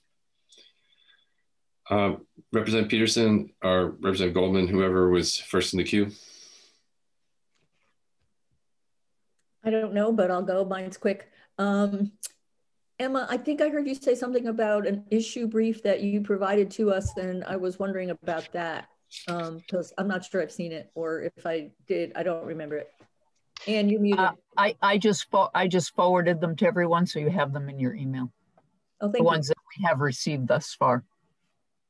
Um, Representative Peterson or Representative Goldman, whoever was first in the queue.
I don't know, but I'll go. Mine's quick. Um, Emma, I think I heard you say something about an issue brief that you provided to us, and I was wondering about that because um, I'm not sure I've seen it, or if I did, I don't remember it. And you muted. Uh,
I I just I just forwarded them to everyone, so you have them in your email.
Oh, thank
the
you.
ones that we have received thus far.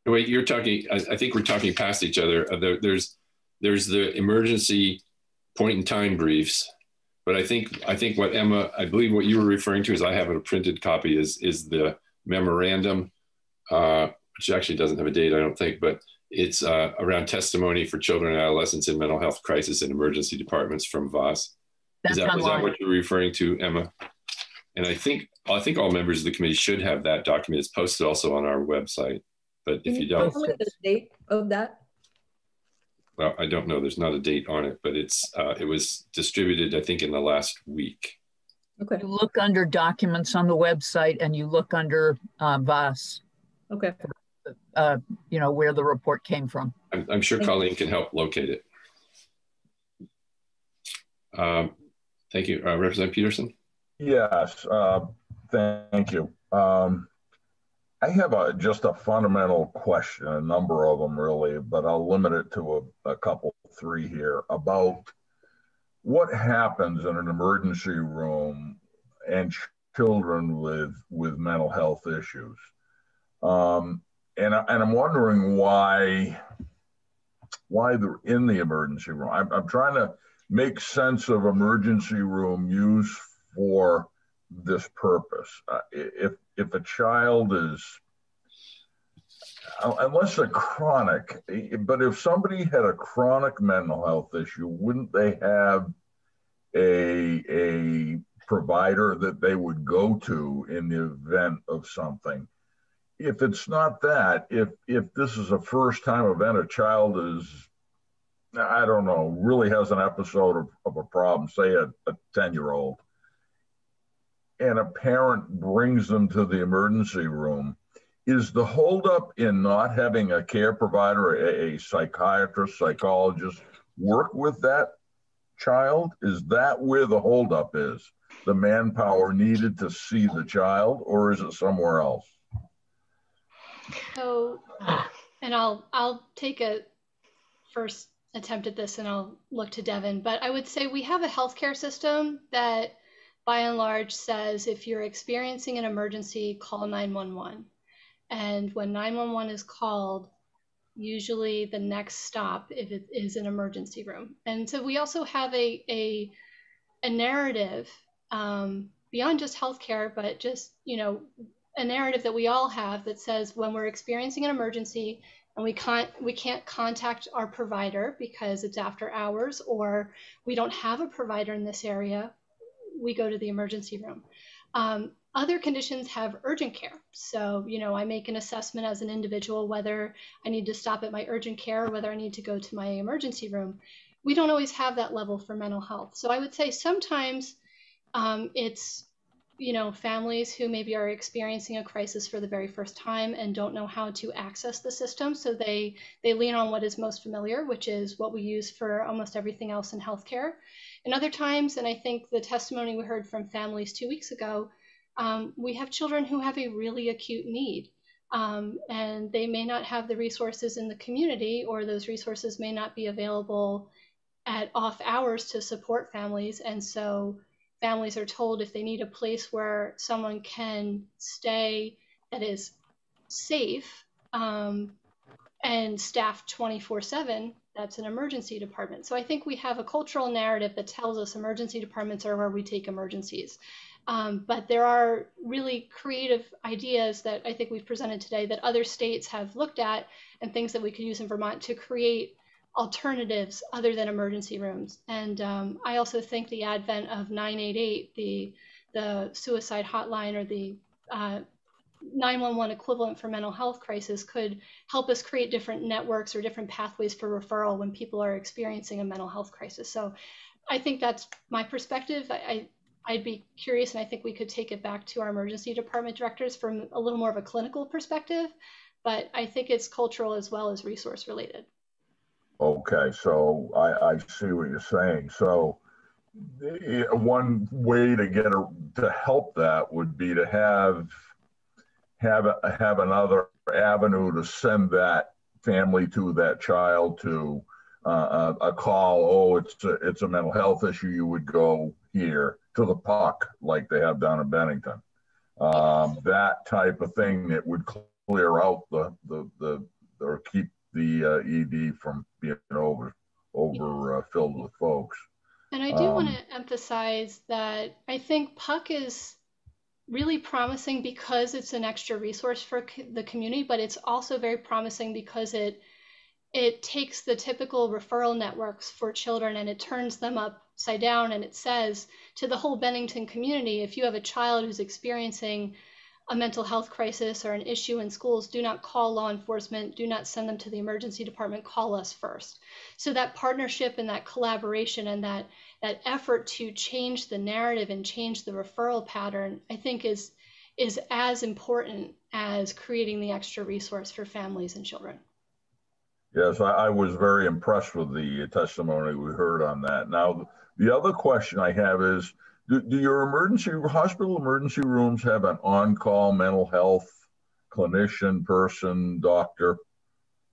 Wait, you're talking. I, I think we're talking past each other. Uh, there, there's there's the emergency point in time briefs, but I think I think what Emma, I believe what you were referring to is I have a printed copy is is the memorandum, uh, which actually doesn't have a date, I don't think, but it's uh, around testimony for children and adolescents in mental health crisis and emergency departments from VAHHS. Is that, is that what you're referring to, Emma? And I think I think all members of the committee should have that document. It's posted also on our website. But if you don't, know
the date of that.
Well, I don't know. There's not a date on it, but it's uh, it was distributed, I think, in the last week.
Okay. You look under documents on the website, and you look under uh, VAHHS.
Okay
uh, you know, where the report came from.
I'm, I'm sure Colleen can help locate it. Um, thank you. Uh, Representative Peterson?
Yes, uh, thank you. Um, I have a, just a fundamental question, a number of them really, but I'll limit it to a, a couple, three here, about what happens in an emergency room and children with, with mental health issues. Um, and I, and I'm wondering why why they're in the emergency room. I'm, I'm trying to make sense of emergency room use for this purpose. Uh, if if a child is uh, unless a chronic, but if somebody had a chronic mental health issue, wouldn't they have a a provider that they would go to in the event of something? If it's not that, if if this is a first time event, a child is, I don't know, really has an episode of, of a problem, say a 10 year old, and a parent brings them to the emergency room, is the holdup in not having a care provider, a, a psychiatrist, psychologist work with that child? Is that where the holdup is? The manpower needed to see the child, or is it somewhere else?
So, and I'll I'll take a first attempt at this and I'll look to Devin, but I would say we have a healthcare system that by and large says if you're experiencing an emergency, call 911. And when 911 is called, usually the next stop if it is an emergency room. And so we also have a, a, a narrative um, beyond just healthcare, but just, you know, a narrative that we all have that says when we're experiencing an emergency and we can't we can't contact our provider because it's after hours or we don't have a provider in this area, we go to the emergency room. Um, other conditions have urgent care. So, you know, I make an assessment as an individual whether I need to stop at my urgent care or whether I need to go to my emergency room. We don't always have that level for mental health. So I would say sometimes um, it's, you know, families who maybe are experiencing a crisis for the very first time and don't know how to access the system. So they they lean on what is most familiar, which is what we use for almost everything else in healthcare. And other times, and I think the testimony we heard from families two weeks ago, um, we have children who have a really acute need. Um, and they may not have the resources in the community, or those resources may not be available at off hours to support families. And so families are told if they need a place where someone can stay that is safe um, and staffed 24 7, that's an emergency department. So I think we have a cultural narrative that tells us emergency departments are where we take emergencies. Um, but there are really creative ideas that I think we've presented today that other states have looked at and things that we could use in Vermont to create alternatives other than emergency rooms. And um, I also think the advent of 988, the the suicide hotline or the uh, 911 equivalent for mental health crisis could help us create different networks or different pathways for referral when people are experiencing a mental health crisis. So I think that's my perspective. I, I'd be curious, and I think we could take it back to our emergency department directors from a little more of a clinical perspective, but I think it's cultural as well as resource related.
Okay, so I, I see what you're saying. So one way to get a, to help that would be to have have a, have another avenue to send that family to that child to uh, a, a call. Oh, it's a, it's a mental health issue. You would go here to the puck like they have down in Bennington. Um, that type of thing that would clear out the, the, the or keep the uh, ED from being over over uh, filled with folks.
And I do um, want to emphasize that I think Puck is really promising because it's an extra resource for the community, but it's also very promising because it it takes the typical referral networks for children and it turns them upside down and it says to the whole Bennington community if you have a child who's experiencing a mental health crisis or an issue in schools, do not call law enforcement, do not send them to the emergency department, call us first. So that partnership and that collaboration and that that effort to change the narrative and change the referral pattern, I think is is as important as creating the extra resource for families and children.
Yes, I, I, was very impressed with the testimony we heard on that. Now, the other question I have is do, do your emergency hospital emergency rooms have an on-call mental health clinician, person, doctor?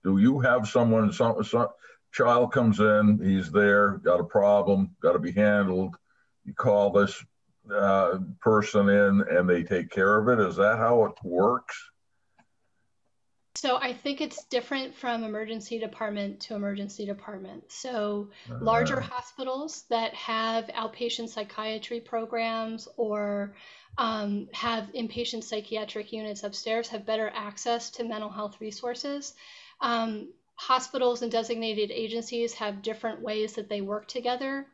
Do you have someone, some, some child comes in, he's there, got a problem, got to be handled. You call this uh, person in and they take care of it. Is that how it works?
So I think it's different from emergency department to emergency department. So uh, larger hospitals that have outpatient psychiatry programs or um, have inpatient psychiatric units upstairs have better access to mental health resources. Um, hospitals and designated agencies have different ways that they work together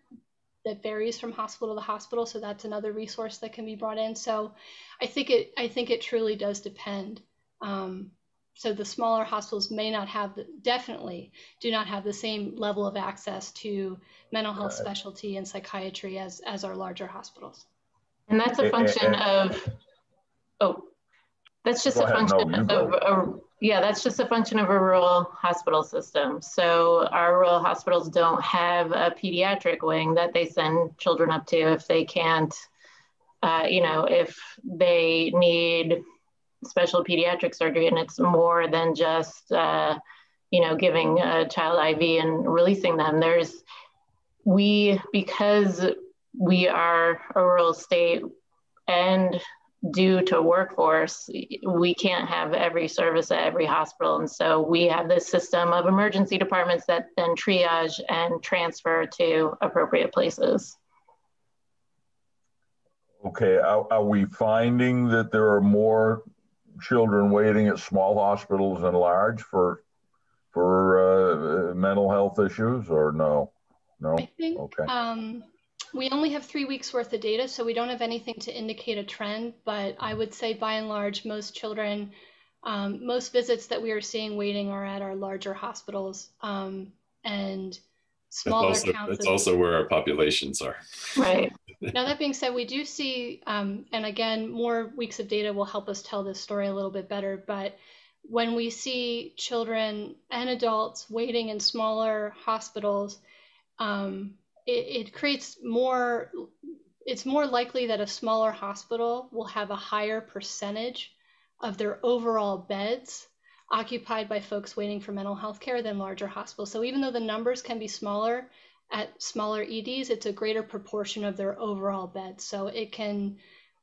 that varies from hospital to hospital so that's another resource that can be brought in so i think it i think it truly does depend um, so the smaller hospitals may not have the, definitely do not have the same level of access to mental health right. specialty and psychiatry as as our larger hospitals
and that's a function of oh that's just Go a ahead. function no, of a, yeah that's just a function of a rural hospital system so our rural hospitals don't have a pediatric wing that they send children up to if they can't uh, you know if they need special pediatric surgery, and it's more than just uh, you know, giving a child IV and releasing them. There's, we, because we are a rural state and due to workforce, we can't have every service at every hospital. And so we have this system of emergency departments that then triage and transfer to appropriate places.
Okay, are, are we finding that there are more children waiting at small hospitals and large for for uh, mental health issues, or no? No.
I think okay. um, we only have three weeks worth of data, so we don't have anything to indicate a trend. But I would say, by and large, most children, um, most visits that we are seeing waiting are at our larger hospitals, um, and smaller
that's also,
counts.
That's of, also where our populations are.
Right.
now that being said, we do see, um, and again, more weeks of data will help us tell this story a little bit better. But when we see children and adults waiting in smaller hospitals, um, it, it creates more. It's more likely that a smaller hospital will have a higher percentage of their overall beds occupied by folks waiting for mental health care than larger hospitals. So even though the numbers can be smaller at smaller EDs, it's a greater proportion of their overall beds. So it can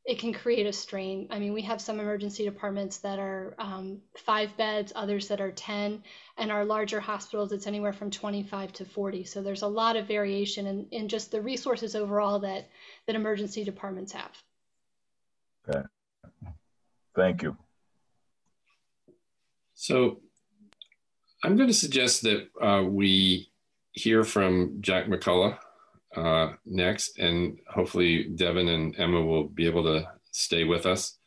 it can create a strain. I mean, we have some emergency departments that are um, five beds, others that are 10, and our larger hospitals, it's anywhere from 25 to 40. So there's a lot of variation in, in just the resources overall that, that emergency departments have.
Okay. Thank you.
So I'm going to suggest that uh, we hear from Jack McCullough uh, next, and hopefully Devin and Emma will be able to stay with us.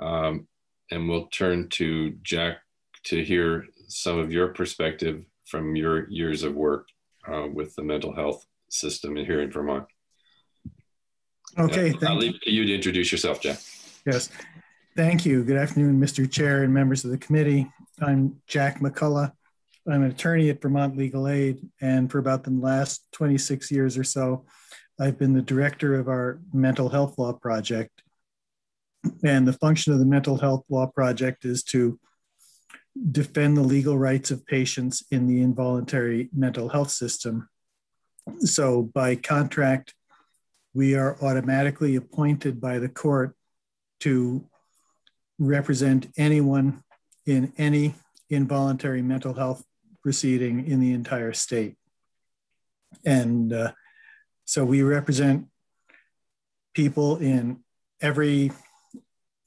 Um, and we'll turn to Jack to hear some of your perspective from your years of work uh, with the mental health system here in Vermont.
Okay,
uh, I'll leave it to you to introduce yourself, Jack.
Yes, Thank you. Good afternoon, Mr. Chair and members of the committee. I'm Jack McCullough. I'm an attorney at Vermont Legal Aid, and for about the last 26 years or so, I've been the director of our mental health law project. And the function of the mental health law project is to defend the legal rights of patients in the involuntary mental health system. So, by contract, we are automatically appointed by the court to represent anyone in any involuntary mental health proceeding in the entire state. And uh, so we represent people in every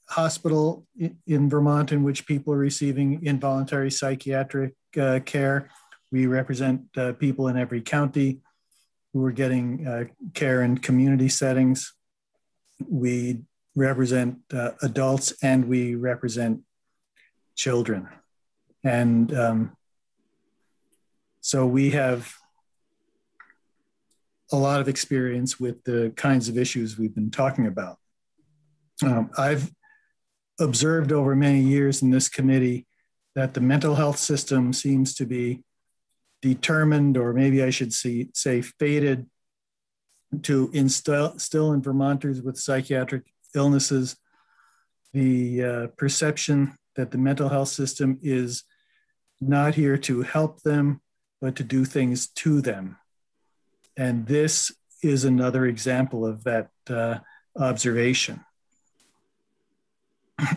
hospital in Vermont in which people are receiving involuntary psychiatric uh, care. We represent uh, people in every county who are getting uh, care in community settings. We represent uh, adults and we represent children. And um, so we have a lot of experience with the kinds of issues we've been talking about. Um, I've observed over many years in this committee that the mental health system seems to be determined, or maybe I should see, say, fated to instill, instill in Vermonters with psychiatric illnesses, the uh, perception that the mental health system is not here to help them, but to do things to them. And this is another example of that uh, observation.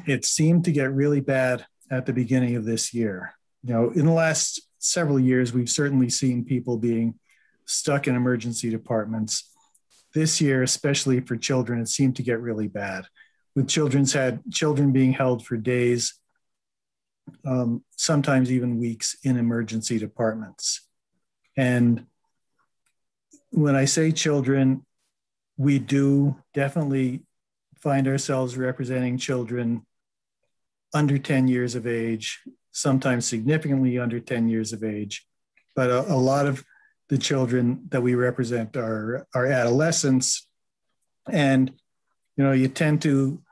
It seemed to get really bad at the beginning of this year. You know, in the last several years, we've certainly seen people being stuck in emergency departments this year, especially for children, it seemed to get really bad. With children's had children being held for days, um, sometimes even weeks in emergency departments. And when I say children, we do definitely find ourselves representing children under 10 years of age, sometimes significantly under 10 years of age. But a, a lot of the children that we represent are, are adolescents. And, you know, you tend to,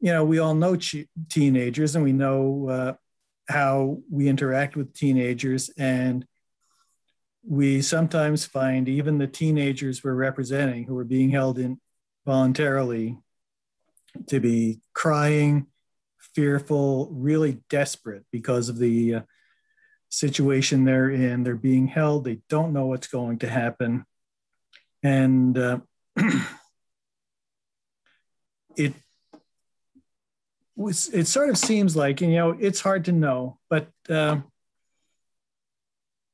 you know, we all know teenagers and we know uh, how we interact with teenagers. And we sometimes find even the teenagers we're representing who are being held in voluntarily to be crying, fearful, really desperate because of the uh, situation they're in. They're being held. They don't know what's going to happen. And uh, it it sort of seems like, you know, it's hard to know, but uh,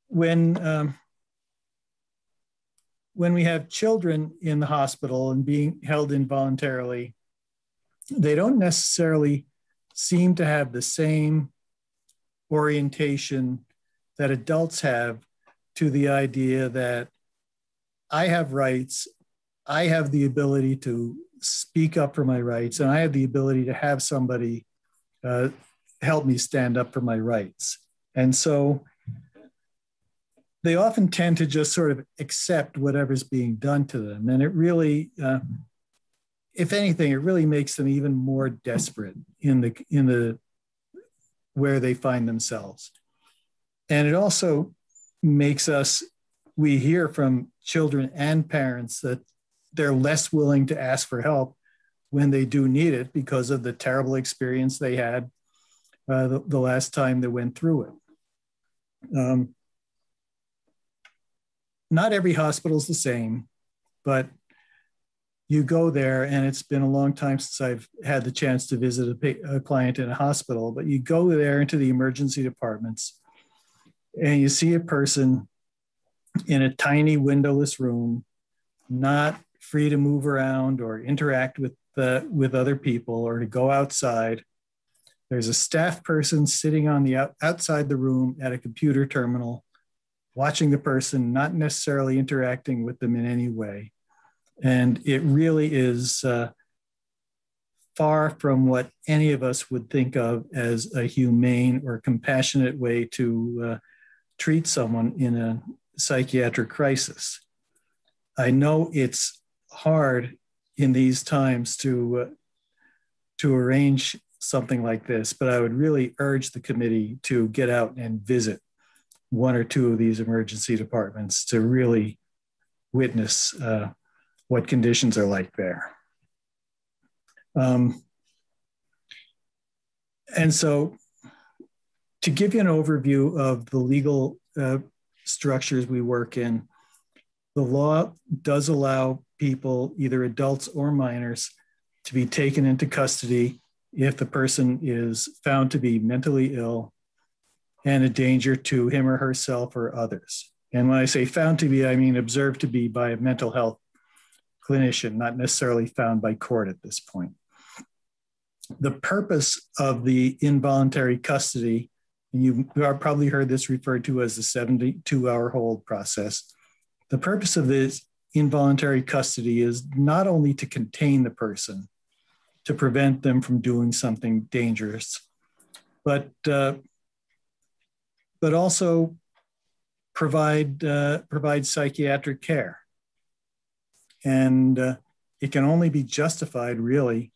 when um, when we have children in the hospital and being held involuntarily, they don't necessarily seem to have the same orientation that adults have to the idea that I have rights, I have the ability to speak up for my rights, and I have the ability to have somebody uh, help me stand up for my rights. And so they often tend to just sort of accept whatever's being done to them. And it really, uh, if anything, it really makes them even more desperate in the in the where they find themselves. And it also makes us, we hear from children and parents that they're less willing to ask for help when they do need it because of the terrible experience they had uh, the, the, last time they went through it. Um, not every hospital is the same, but you go there, and it's been a long time since I've had the chance to visit a, a client in a hospital, but you go there into the emergency departments and you see a person in a tiny windowless room, not free to move around or interact with the, with other people or to go outside. There's a staff person sitting on the outside the room at a computer terminal, watching the person, not necessarily interacting with them in any way. And it really is uh, far from what any of us would think of as a humane or compassionate way to uh, treat someone in a psychiatric crisis. I know it's hard in these times to uh, to arrange something like this, but I would really urge the committee to get out and visit one or two of these emergency departments to really witness uh, what conditions are like there. Um, and so to give you an overview of the legal uh, structures we work in, the law does allow people, either adults or minors, to be taken into custody if the person is found to be mentally ill and a danger to him or herself or others. And when I say found to be, I mean observed to be by a mental health clinician, not necessarily found by court at this point. The purpose of the involuntary custody, and you have probably heard this referred to as the 72 hour hold process. The purpose of this involuntary custody is not only to contain the person, to prevent them from doing something dangerous, but uh, but also provide uh, provide psychiatric care and uh, it can only be justified, really,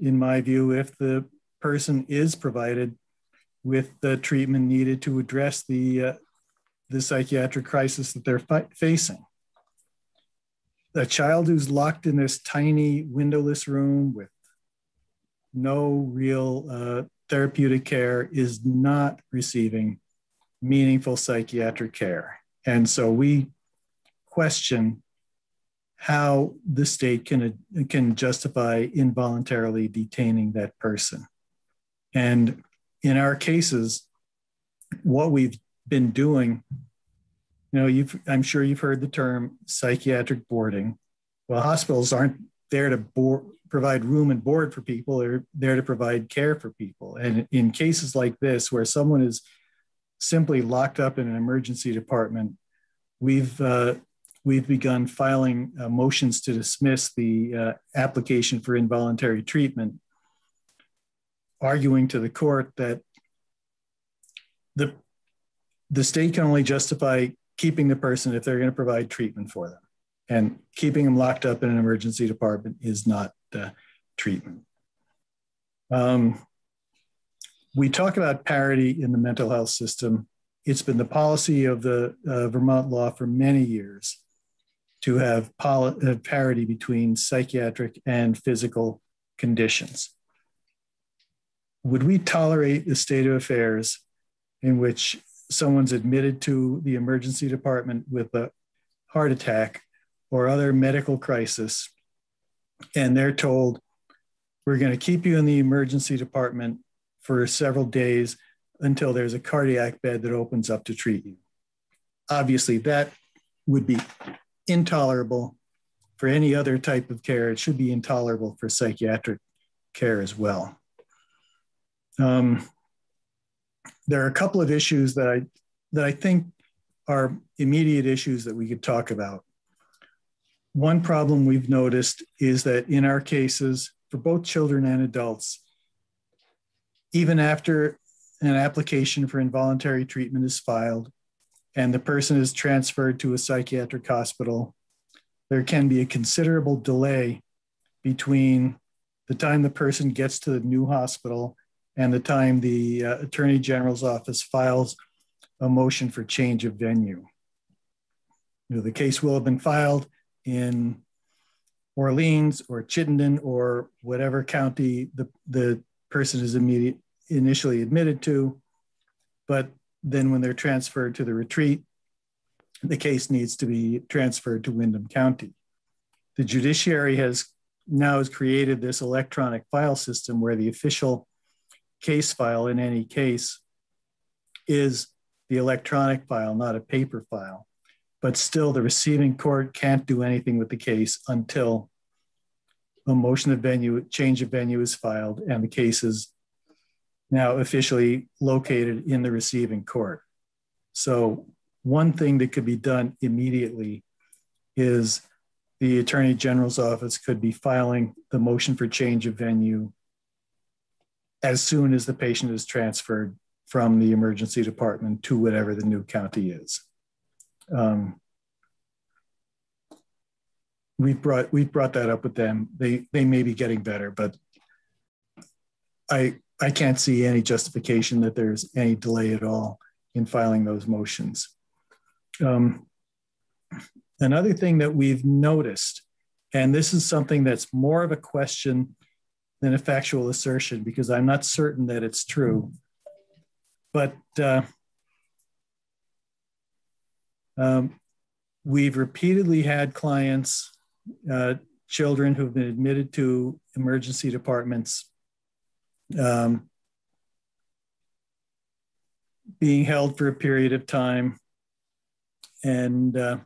in my view, if the person is provided with the treatment needed to address the, uh, the psychiatric crisis that they're fi- facing. A child who's locked in this tiny windowless room with no real uh, therapeutic care is not receiving meaningful psychiatric care. And so we question how the state can, can justify involuntarily detaining that person. And in our cases, what we've been doing, you know, you've, I'm sure you've heard the term psychiatric boarding. Well, hospitals aren't there to board, provide room and board for people, they're there to provide care for people. And in cases like this, where someone is simply locked up in an emergency department, we've uh, we've begun filing uh, motions to dismiss the uh, application for involuntary treatment, arguing to the court that the, the state can only justify keeping the person if they're going to provide treatment for them. And keeping them locked up in an emergency department is not uh, treatment. Um, we talk about parity in the mental health system. It's been the policy of the uh, Vermont law for many years to have parity between psychiatric and physical conditions. Would we tolerate the state of affairs in which someone's admitted to the emergency department with a heart attack or other medical crisis, and they're told, we're going to keep you in the emergency department for several days until there's a cardiac bed that opens up to treat you. Obviously, that would be intolerable for any other type of care. It should be intolerable for psychiatric care as well. Um, there are a couple of issues that I that I think are immediate issues that we could talk about. One problem we've noticed is that in our cases, for both children and adults, even after an application for involuntary treatment is filed and the person is transferred to a psychiatric hospital, there can be a considerable delay between the time the person gets to the new hospital and the time the uh, Attorney General's office files a motion for change of venue. You know, the case will have been filed in Orleans or Chittenden or whatever county the, the person is immediate, initially admitted to. But then when they're transferred to the retreat, the case needs to be transferred to Windham County. The judiciary has now has created this electronic file system where the official case file in any case is the electronic file, not a paper file. But still, the receiving court can't do anything with the case until a motion of venue, change of venue is filed, and the case is now officially located in the receiving court. So, one thing that could be done immediately is the Attorney General's office could be filing the motion for change of venue as soon as the patient is transferred from the emergency department to whatever the new county is. Um, we've brought we've brought that up with them. They they may be getting better, but I I can't see any justification that there's any delay at all in filing those motions. Um, another thing that we've noticed, and this is something that's more of a question than a factual assertion because I'm not certain that it's true. But uh, um, we've repeatedly had clients, uh, children who've been admitted to emergency departments, um, being held for a period of time, and uh,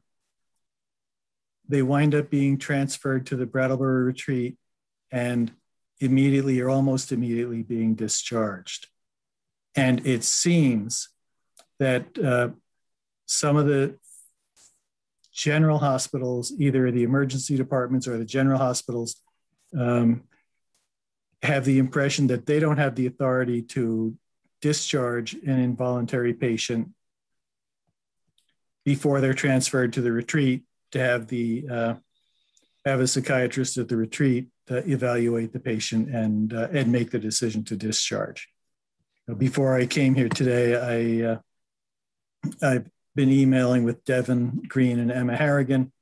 they wind up being transferred to the Brattleboro retreat and immediately or almost immediately being discharged. And it seems that uh, some of the general hospitals, either the emergency departments or the general hospitals, um, have the impression that they don't have the authority to discharge an involuntary patient before they're transferred to the retreat to have the uh, have a psychiatrist at the retreat evaluate the patient and uh, and make the decision to discharge. Before I came here today, I uh, I've been emailing with Devin Green and Emma Harrigan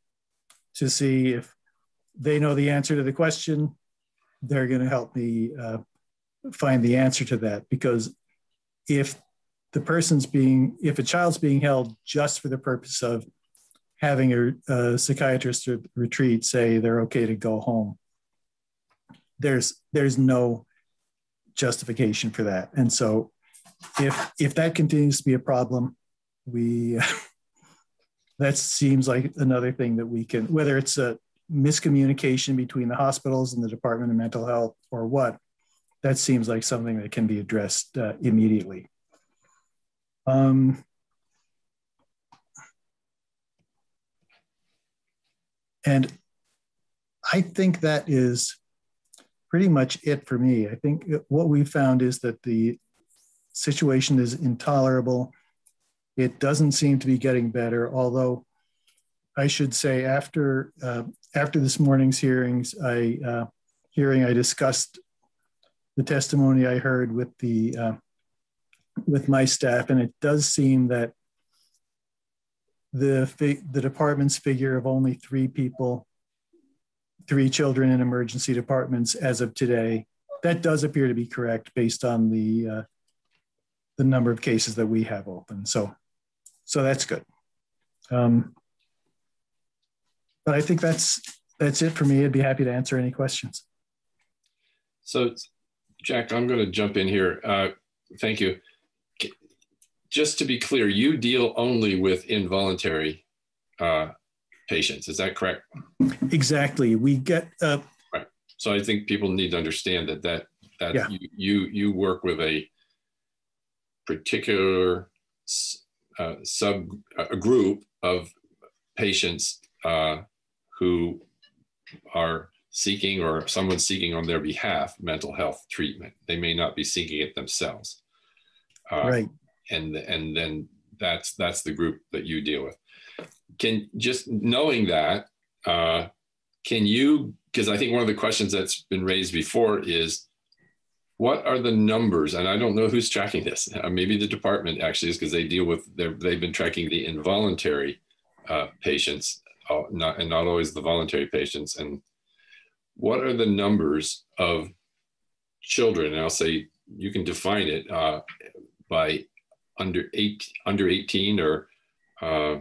to see if they know the answer to the question. They're going to help me uh, find the answer to that because if the person's being if a child's being held just for the purpose of having a, a psychiatrist retreat say they're okay to go home there's there's no justification for that. And so if if that continues to be a problem we that seems like another thing that we can whether it's a miscommunication between the hospitals and the department of mental health or what that seems like something that can be addressed uh, immediately. Um, and i think that is pretty much it for me. I think what we found is that the situation is intolerable. It doesn't seem to be getting better, although I should say after uh, after this morning's hearings, I uh, hearing I discussed the testimony I heard with the uh, with my staff, and it does seem that the the department's figure of only three people three children in emergency departments as of today. That does appear to be correct based on the uh, the number of cases that we have open. So, so that's good. Um, but I think that's that's it for me. I'd be happy to answer any questions.
So, Jack, I'm going to jump in here. Uh, thank you. Just to be clear, you deal only with involuntary uh, patients. Is that correct?
Exactly. We get. Uh,
right. So I think people need to understand that that that yeah. you, you you work with a particular uh, sub a group of patients uh, who are seeking or someone seeking on their behalf mental health treatment. They may not be seeking it themselves.
Uh, right.
And and then that's that's the group that you deal with. Can just knowing that, uh, can you? Because I think one of the questions that's been raised before is, what are the numbers? And I don't know who's tracking this. Uh, maybe the department actually is because they deal with. They've been tracking the involuntary uh, patients uh, not and not always the voluntary patients. And what are the numbers of children? And I'll say you can define it uh, by under eight, under 18 or uh,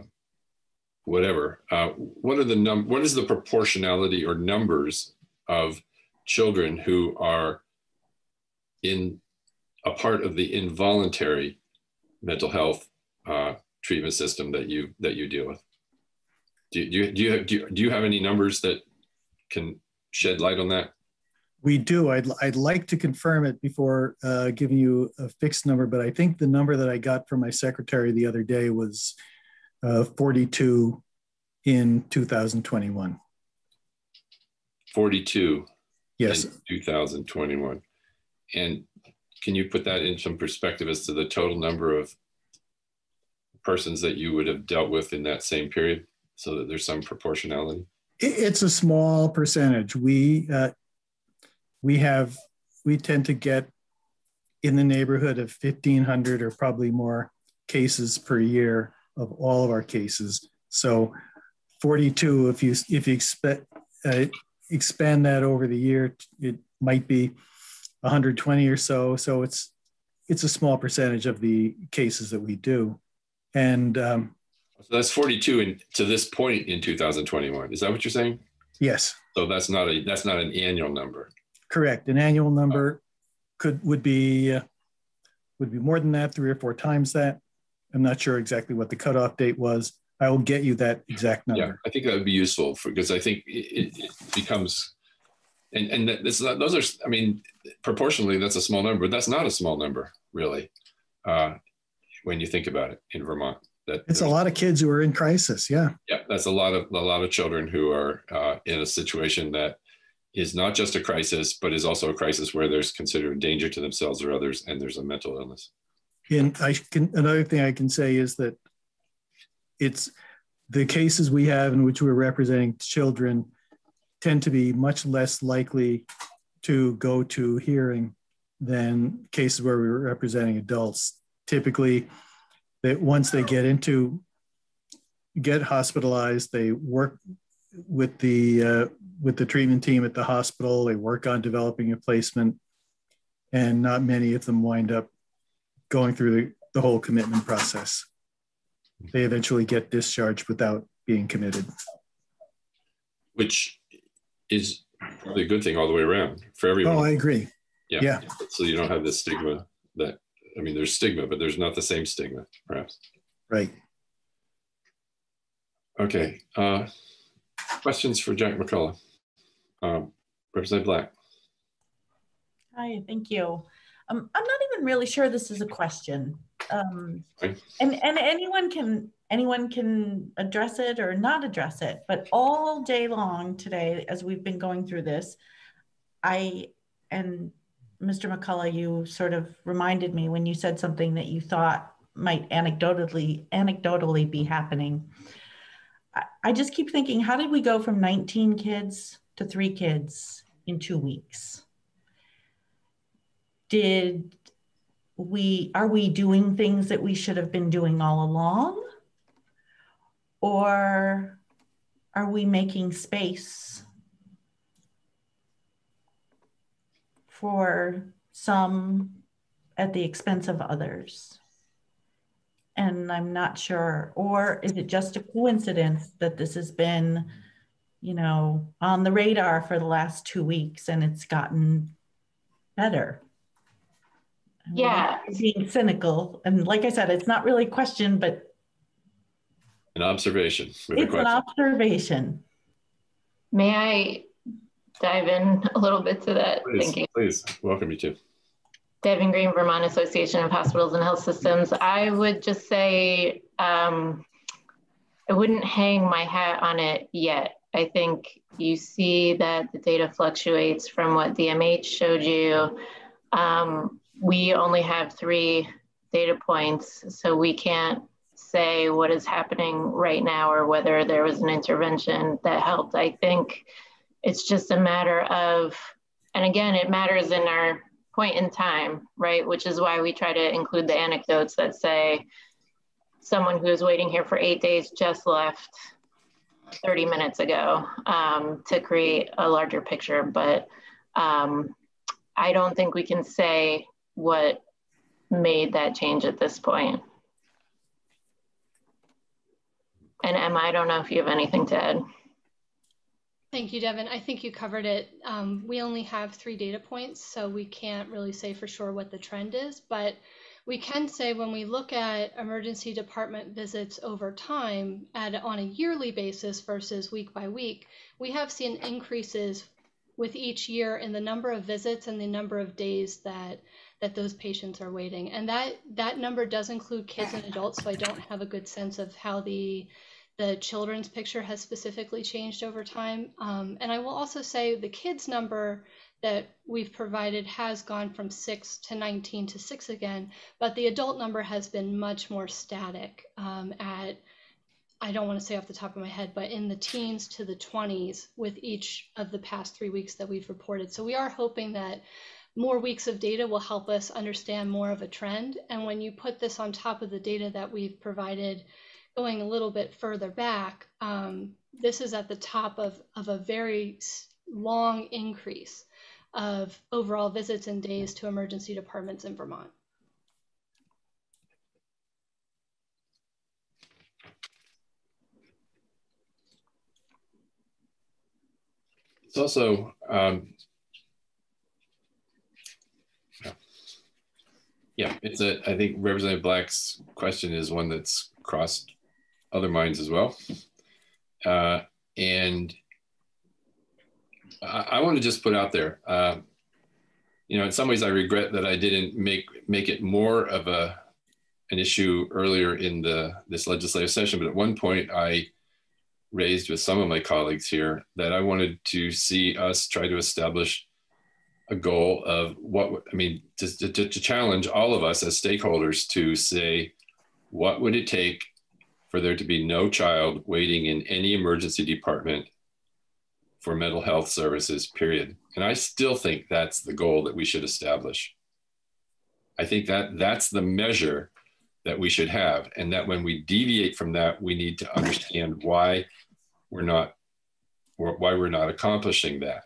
whatever. Uh, what are the num? What is the proportionality or numbers of children who are in a part of the involuntary mental health uh, treatment system that you that you deal with? Do, do, do, you, have, do, you, do you have any numbers that can shed light on that?
We do. I'd, I'd like to confirm it before uh, giving you a fixed number, but I think the number that I got from my secretary the other day was uh, 42 in 2021.
42
yes.
in 2021. And can you put that in some perspective as to the total number of persons that you would have dealt with in that same period? so that there's some proportionality?
It's a small percentage. We uh, we have we tend to get in the neighborhood of 1500 or probably more cases per year of all of our cases. So 42, if you if you expect uh, expand that over the year, it might be 120 or so. So it's it's a small percentage of the cases that we do, and um,
so that's 42 in, to this point in 2021. Is that what you're saying?
Yes.
So that's not a that's not an annual number.
Correct. An annual number could would be uh, would be more than that, three or four times that. I'm not sure exactly what the cutoff date was. I will get you that exact number.
Yeah, I think that would be useful for, because I think it, it becomes, and and this those are I mean proportionally that's a small number, but that's not a small number really, uh, when you think about it in Vermont
that it's a lot of kids who are in crisis yeah
yeah that's a lot of a lot of children who are uh, in a situation that is not just a crisis but is also a crisis where there's considered danger to themselves or others and there's a mental illness
and i can another thing i can say is that it's the cases we have in which we're representing children tend to be much less likely to go to hearing than cases where we're representing adults typically that once they get into get hospitalized, they work with the uh, with the treatment team at the hospital. They work on developing a placement, and not many of them wind up going through the, the whole commitment process. They eventually get discharged without being committed,
which is probably a good thing all the way around for everyone.
Oh, I agree.
Yeah.
yeah.
So you don't have this stigma that I mean, there's stigma, but there's not the same stigma, perhaps.
Right.
Okay. Uh, questions for Jack McCullough? Um, Representative Black.
Hi, thank you. Um, I'm not even really sure this is a question. Um, and, and anyone can anyone can address it or not address it, but all day long today, as we've been going through this, I and Mr. McCullough, you sort of reminded me when you said something that you thought might anecdotally anecdotally be happening. I, I just keep thinking, how did we go from 19 kids to three kids in two weeks? Did we are we doing things that we should have been doing all along? Or are we making space for some at the expense of others. And I'm not sure, or is it just a coincidence that this has been, you know, on the radar for the last two weeks and it's gotten better?
Yeah.
Being cynical. And like I said, it's not really a question, but
an observation.
it's an observation.
May I dive in a little bit to that
please,
thinking?
Please, welcome you to.
Devin Green, Vermont Association of Hospitals and Health Systems. I would just say um, I wouldn't hang my hat on it yet. I think you see that the data fluctuates from what DMH showed you. Um, we only have three data points, so we can't say what is happening right now or whether there was an intervention that helped. I think it's just a matter of, and again, it matters in our point in time, right? Which is why we try to include the anecdotes that say someone who is waiting here for eight days just left 30 minutes ago um, to create a larger picture. But um, I don't think we can say what made that change at this point. And Emma, I don't know if you have anything to add.
Thank you, Devin. I think you covered it. Um, we only have three data points, so we can't really say for sure what the trend is, but we can say when we look at emergency department visits over time at on a yearly basis versus week by week, we have seen increases with each year in the number of visits and the number of days that that those patients are waiting. And that that number does include kids and adults, so I don't have a good sense of how the the children's picture has specifically changed over time. Um, and I will also say the kids number that we've provided has gone from six to 19 to six again, but the adult number has been much more static um, at, I don't want to say off the top of my head, but in the teens to the 20s with each of the past three weeks that we've reported. So we are hoping that more weeks of data will help us understand more of a trend. And when you put this on top of the data that we've provided going a little bit further back, um, this is at the top of, of a very long increase of overall visits and days to emergency departments in Vermont.
It's also, um, yeah, it's a, I think Representative Black's question is one that's crossed other minds as well. Uh, and I, I want to just put out there, uh, you know, in some ways, I regret that I didn't make make it more of a an issue earlier in the this legislative session. But at one point, I raised with some of my colleagues here that I wanted to see us try to establish a goal of what I mean to, to, to challenge all of us as stakeholders to say, what would it take for there to be no child waiting in any emergency department for mental health services, period. And I still think that's the goal that we should establish. I think that that's the measure that we should have. And that when we deviate from that, we need to understand why we're not why we're not accomplishing that.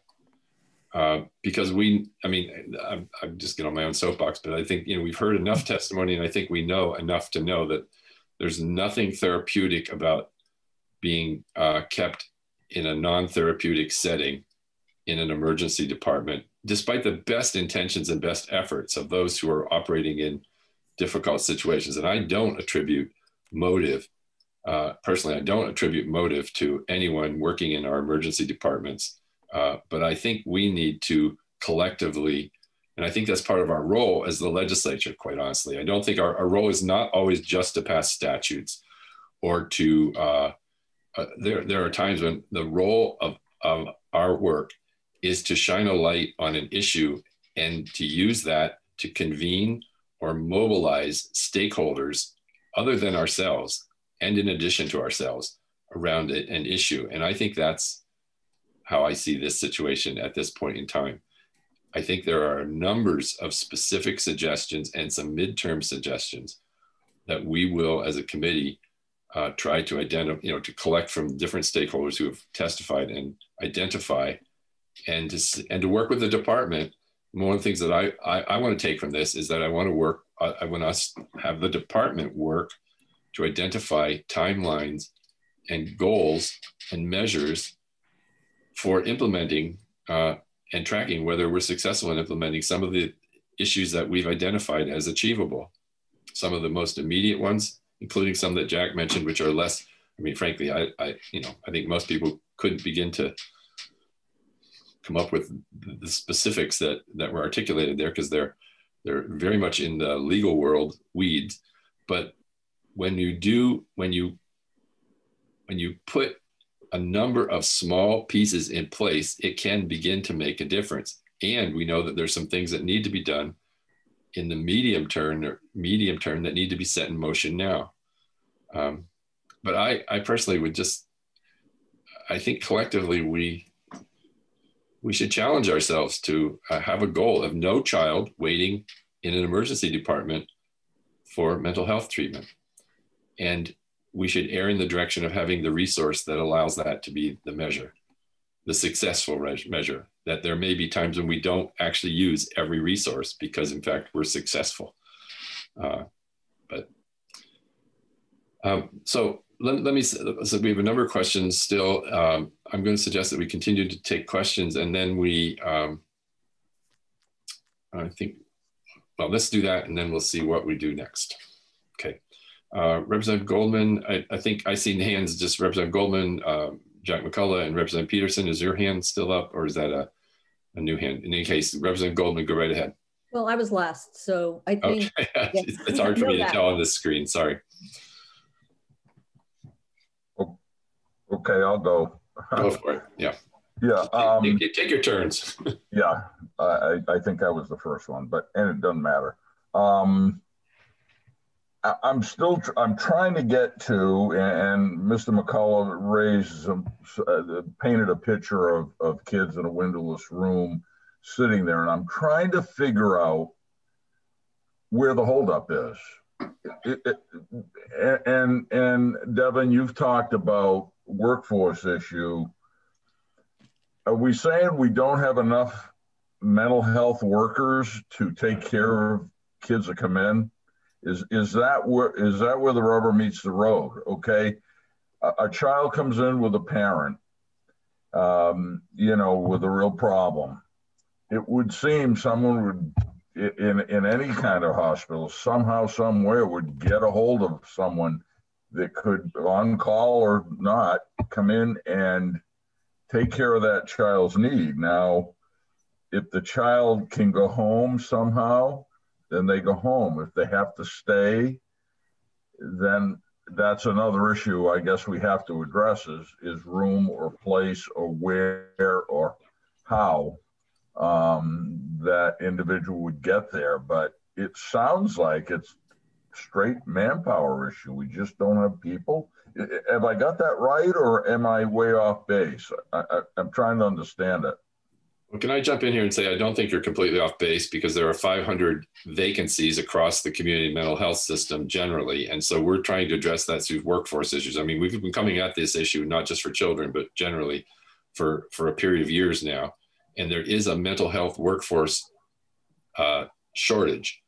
Uh, because we, I mean, I'm, I'm just getting on my own soapbox, but I think, you know, we've heard enough testimony and I think we know enough to know that there's nothing therapeutic about being uh, kept in a non-therapeutic setting in an emergency department, despite the best intentions and best efforts of those who are operating in difficult situations. And I don't attribute motive, uh, personally, I don't attribute motive to anyone working in our emergency departments. Uh, but I think we need to collectively and I think that's part of our role as the legislature, quite honestly. I don't think our, our role is not always just to pass statutes or to, uh, uh, there, there are times when the role of, of our work is to shine a light on an issue and to use that to convene or mobilize stakeholders other than ourselves and in addition to ourselves around an issue. And I think that's how I see this situation at this point in time. I think there are numbers of specific suggestions and some midterm suggestions that we will, as a committee, uh, try to identify, you know, to collect from different stakeholders who have testified and identify, and to and to work with the department one of the things that I, I, I want to take from this is that I want to work, I, I want us have the department work to identify timelines and goals and measures for implementing uh, and tracking whether we're successful in implementing some of the issues that we've identified as achievable. Some of the most immediate ones, including some that Jack mentioned, which are less. I mean, frankly, I, I you know, I think most people couldn't begin to come up with the specifics that that were articulated there because they're they're very much in the legal world weeds. But when you do, when you when you put a number of small pieces in place, it can begin to make a difference. And we know that there's some things that need to be done in the medium term or medium term that need to be set in motion now. Um, but I, I personally would just, I think collectively we we should challenge ourselves to uh, have a goal of no child waiting in an emergency department for mental health treatment. And we should err in the direction of having the resource that allows that to be the measure, the successful measure. That there may be times when we don't actually use every resource because, in fact, we're successful. Uh, but um, so let, let, me, so we have a number of questions still. Um, I'm going to suggest that we continue to take questions and then we, um, I think, well, let's do that and then we'll see what we do next. Okay. Uh, Representative Goldman, I, I, think I see hands just Representative Goldman, uh, Jack McCullough, and Representative Peterson. Is your hand still up or is that a, a new hand? In any case, Representative Goldman, go right ahead.
Well, I was last, so I think.
Okay. Yeah, it's hard for me to tell on this screen, sorry.
Okay, I'll go.
Go for it, yeah.
Yeah. Um,
take, take, your turns.
yeah, I, I think I was the first one, but, and it doesn't matter. Um, I'm still I'm trying to get to, and Mr. McCullough raised some, uh, painted a picture of, of kids in a windowless room sitting there, and I'm trying to figure out where the holdup is. It, it, and and Devin, you've talked about workforce issue. Are we saying we don't have enough mental health workers to take care of kids that come in? Is is that where is that where the rubber meets the road? Okay, a, a child comes in with a parent, um, you know, with a real problem. It would seem someone would in in any kind of hospital somehow somewhere would get a hold of someone that could on call or not come in and take care of that child's need now if the child can go home somehow then they go home. If they have to stay, then that's another issue I guess we have to address is, is room or place or where or how um, that individual would get there. But it sounds like it's straight manpower issue. We just don't have people. Have I got that right or am I way off base? I, I, I'm trying to understand it.
Well, can I jump in here and say I don't think you're completely off base because there are 500 vacancies across the community mental health system generally, and so we're trying to address that through workforce issues. I mean, we've been coming at this issue not just for children, but generally for for a period of years now, and there is a mental health workforce uh, shortage.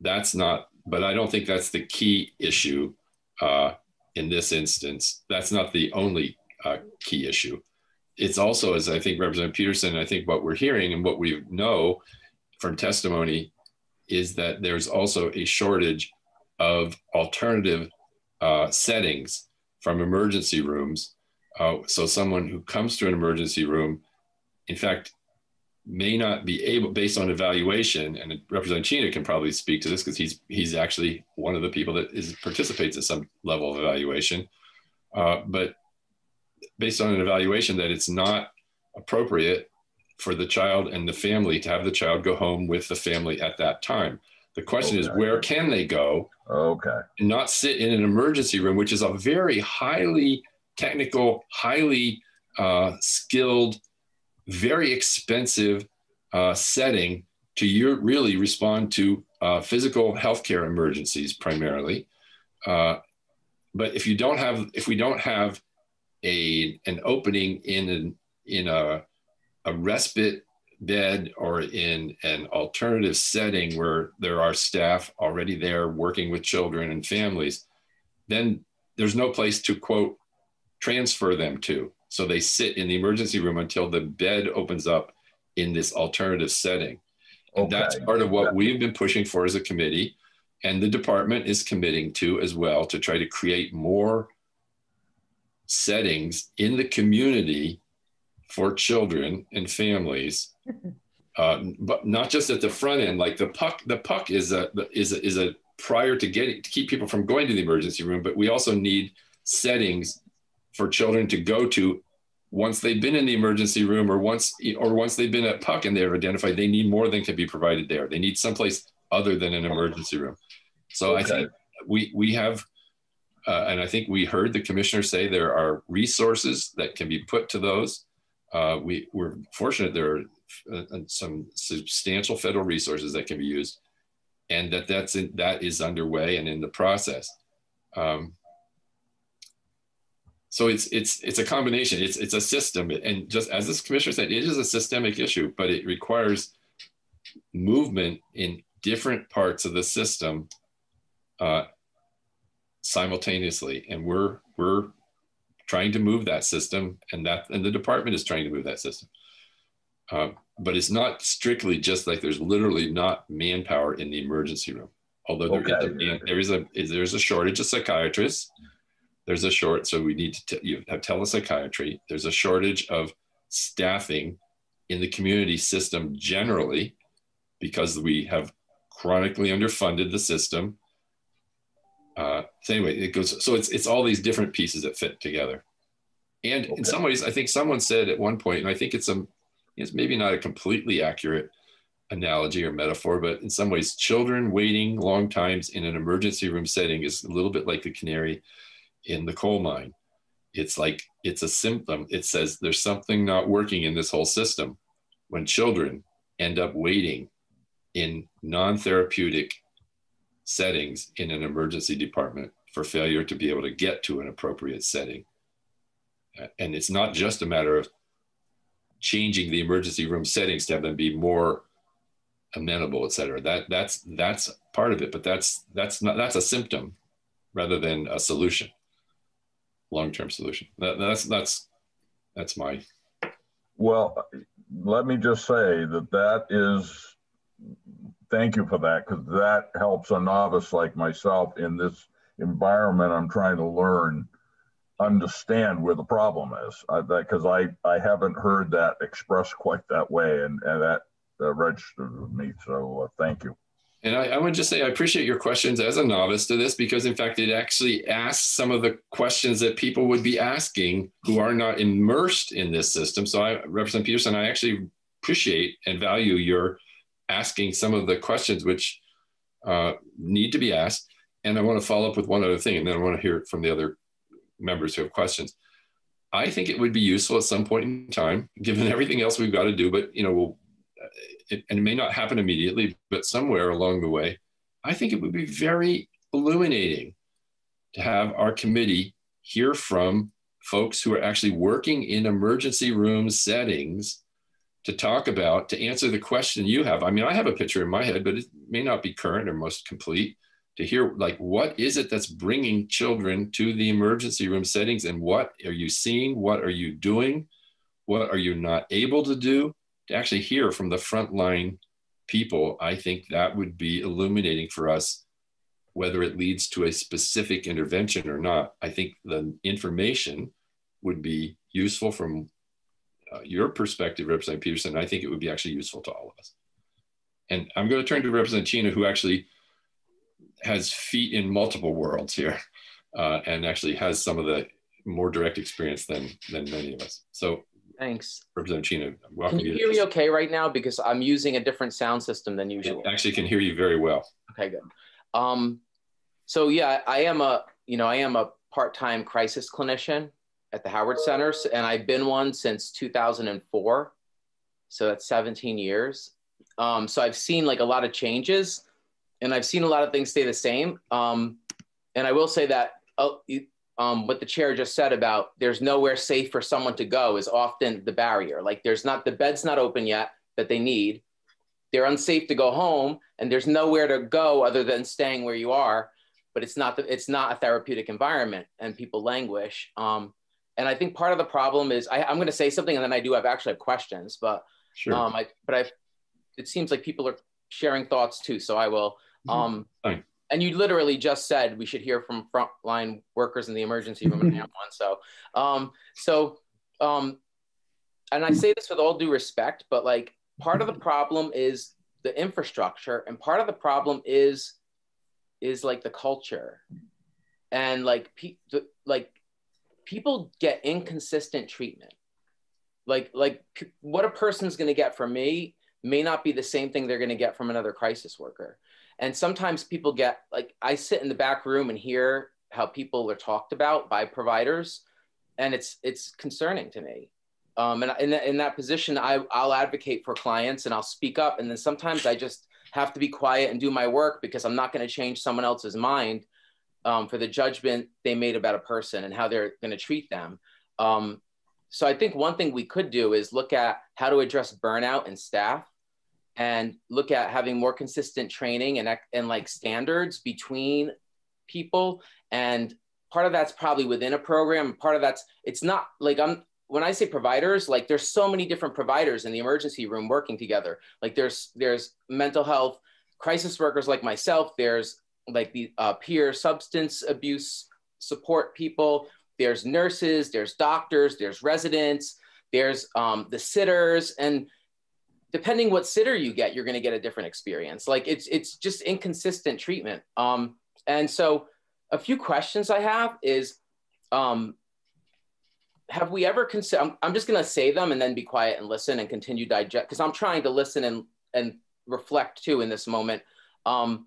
That's not, but I don't think that's the key issue uh, in this instance. That's not the only uh, key issue it's also, as I think Representative Peterson, I think what we're hearing and what we know from testimony is that there's also a shortage of alternative uh, settings from emergency rooms. Uh, so someone who comes to an emergency room, in fact, may not be able, based on evaluation, and Representative Cina can probably speak to this because he's he's actually one of the people that is participates at some level of evaluation. Uh, but based on an evaluation that it's not appropriate for the child and the family to have the child go home with the family at that time. The question okay. is, where can they go?
Okay.
And not sit in an emergency room, which is a very highly technical, highly uh, skilled, very expensive uh, setting to your, really respond to uh, physical healthcare emergencies primarily. Uh, but if you don't have, if we don't have a an opening in an in a a respite bed or in an alternative setting where there are staff already there working with children and families, then there's no place to quote transfer them to. So they sit in the emergency room until the bed opens up in this alternative setting. And okay. that's part of what we've been pushing for as a committee. And the department is committing to as well to try to create more settings in the community for children and families. Uh, but not just at the front end, like the PUCK, the PUCK is a, is a, is a prior to getting, to keep people from going to the emergency room, but we also need settings for children to go to once they've been in the emergency room or once or once they've been at PUCK and they're identified they need more than can be provided there they need someplace other than an emergency room so okay. i think we we have uh, and i think we heard the commissioner say there are resources that can be put to those. Uh, we we're fortunate there are uh, some substantial federal resources that can be used and that that's in, that is underway and in the process. Um, so it's it's it's a combination. It's it's a system, and just as this commissioner said, it is a systemic issue, but it requires movement in different parts of the system uh, simultaneously, and we're we're trying to move that system, and that and the department is trying to move that system. Uh, but it's not strictly just like there's literally not manpower in the emergency room. Although there, okay. is a, there is a there's a shortage of psychiatrists there's a short, so we need to you have telepsychiatry. There's a shortage of staffing in the community system generally because we have chronically underfunded the system. Uh, so anyway, it goes. So it's it's all these different pieces that fit together. And okay. in some ways, I think someone said at one point, and I think it's a, it's maybe not a completely accurate analogy or metaphor, but in some ways, children waiting long times in an emergency room setting is a little bit like the canary in the coal mine. It's like it's a symptom. It says there's something not working in this whole system. When children end up waiting in non therapeutic settings in an emergency department for failure to be able to get to an appropriate setting. Uh, and it's not just a matter of changing the emergency room settings to have them be more amenable, et cetera. That that's that's part of it, but that's that's not that's a symptom rather than a solution long-term solution. That, that's that's that's my.
Well, let me just say that that is. Thank you for that because that helps a novice like myself in this environment. I'm trying to learn, understand where the problem is. Because I, I, I haven't heard that expressed quite that way, and and that uh, registered with me. So uh, thank you.
And I, I would just say I appreciate your questions as a novice to this because, in fact, it actually asks some of the questions that people would be asking who are not immersed in this system. So, I, Representative Peterson, I actually appreciate and value your asking some of the questions which uh, need to be asked. And I want to follow up with one other thing, and then I want to hear it from the other members who have questions. I think it would be useful at some point in time, given everything else we've got to do, but you know, we'll it, and it may not happen immediately, but somewhere along the way, I think it would be very illuminating to have our committee hear from folks who are actually working in emergency room settings to talk about, to answer the question you have. I mean, I have a picture in my head, but it may not be current or most complete. To hear, like, what is it that's bringing children to the emergency room settings and what are you seeing? What are you doing? What are you not able to do? to actually hear from the frontline people, I think that would be illuminating for us, whether it leads to a specific intervention or not. I think the information would be useful from uh, your perspective, Representative Peterson. I think it would be actually useful to all of us. And I'm going to turn to Representative Cina, who actually has feet in multiple worlds here uh, and actually has some of the more direct experience than, than many of us. So
Thanks.
Representative Cina, welcome.
Can you hear me okay right now? Because I'm using a different sound system than usual.
I actually can hear you very well.
Okay, good. Um, so yeah, I am a, you know, I am a part-time crisis clinician at the Howard Centers, and I've been one since 2004. So that's 17 years. Um, so I've seen like a lot of changes, and I've seen a lot of things stay the same. Um, and I will say that uh, um, what the chair just said about there's nowhere safe for someone to go is often the barrier. Like there's not the bed's not open yet. that they need. They're unsafe to go home, and there's nowhere to go other than staying where you are. But it's not the, it's not a therapeutic environment, and people languish. Um, and I think part of the problem is I, am going to say something, and then I do have actually have questions, but
sure.
um, I but I it seems like people are sharing thoughts too, so I will. Mm-hmm. Um,
Fine.
And you literally just said we should hear from frontline workers in the emergency room in one. So, um, so, um, and I say this with all due respect, but like part of the problem is the infrastructure, and part of the problem is is like the culture, and like pe- the, like people get inconsistent treatment. Like like p- what a person's going to get from me may not be the same thing they're going to get from another crisis worker. And sometimes people get like I sit in the back room and hear how people are talked about by providers, and it's it's concerning to me. Um, and in, in that position, I, I'll advocate for clients and I'll speak up. And then sometimes I just have to be quiet and do my work because I'm not going to change someone else's mind um, for the judgment they made about a person and how they're going to treat them. Um, so I think one thing we could do is look at how to address burnout in staff and look at having more consistent training and, and like standards between people and part of that's probably within a program part of that's it's not like i'm when i say providers like there's so many different providers in the emergency room working together like there's there's mental health crisis workers like myself there's like the uh, peer substance abuse support people there's nurses there's doctors there's residents there's um, the sitters and depending what sitter you get, you're going to get a different experience. Like it's it's just inconsistent treatment. Um, and so a few questions I have is, um, have we ever considered? I'm, I'm just going to say them and then be quiet and listen and continue digest because I'm trying to listen and and reflect too in this moment. Um,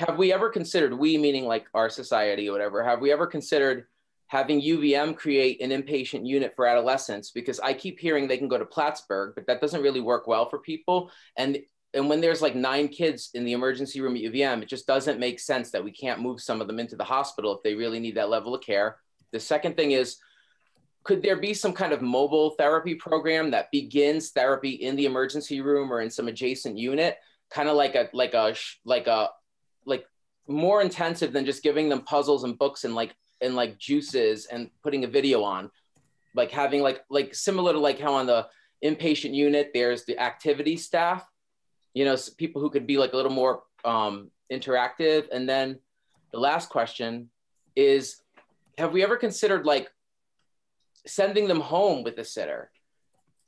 have we ever considered we meaning like our society or whatever? Have we ever considered having UVM create an inpatient unit for adolescents because I keep hearing they can go to Plattsburgh, but that doesn't really work well for people. And and when there's like nine kids in the emergency room at UVM, it just doesn't make sense that we can't move some of them into the hospital if they really need that level of care. The second thing is, could there be some kind of mobile therapy program that begins therapy in the emergency room or in some adjacent unit, kind of like a like a like a like more intensive than just giving them puzzles and books and like and like juices and putting a video on. Like having like like similar to like how on the inpatient unit there's the activity staff you know people who could be like a little more um, interactive. And then the last question is have we ever considered like sending them home with a sitter?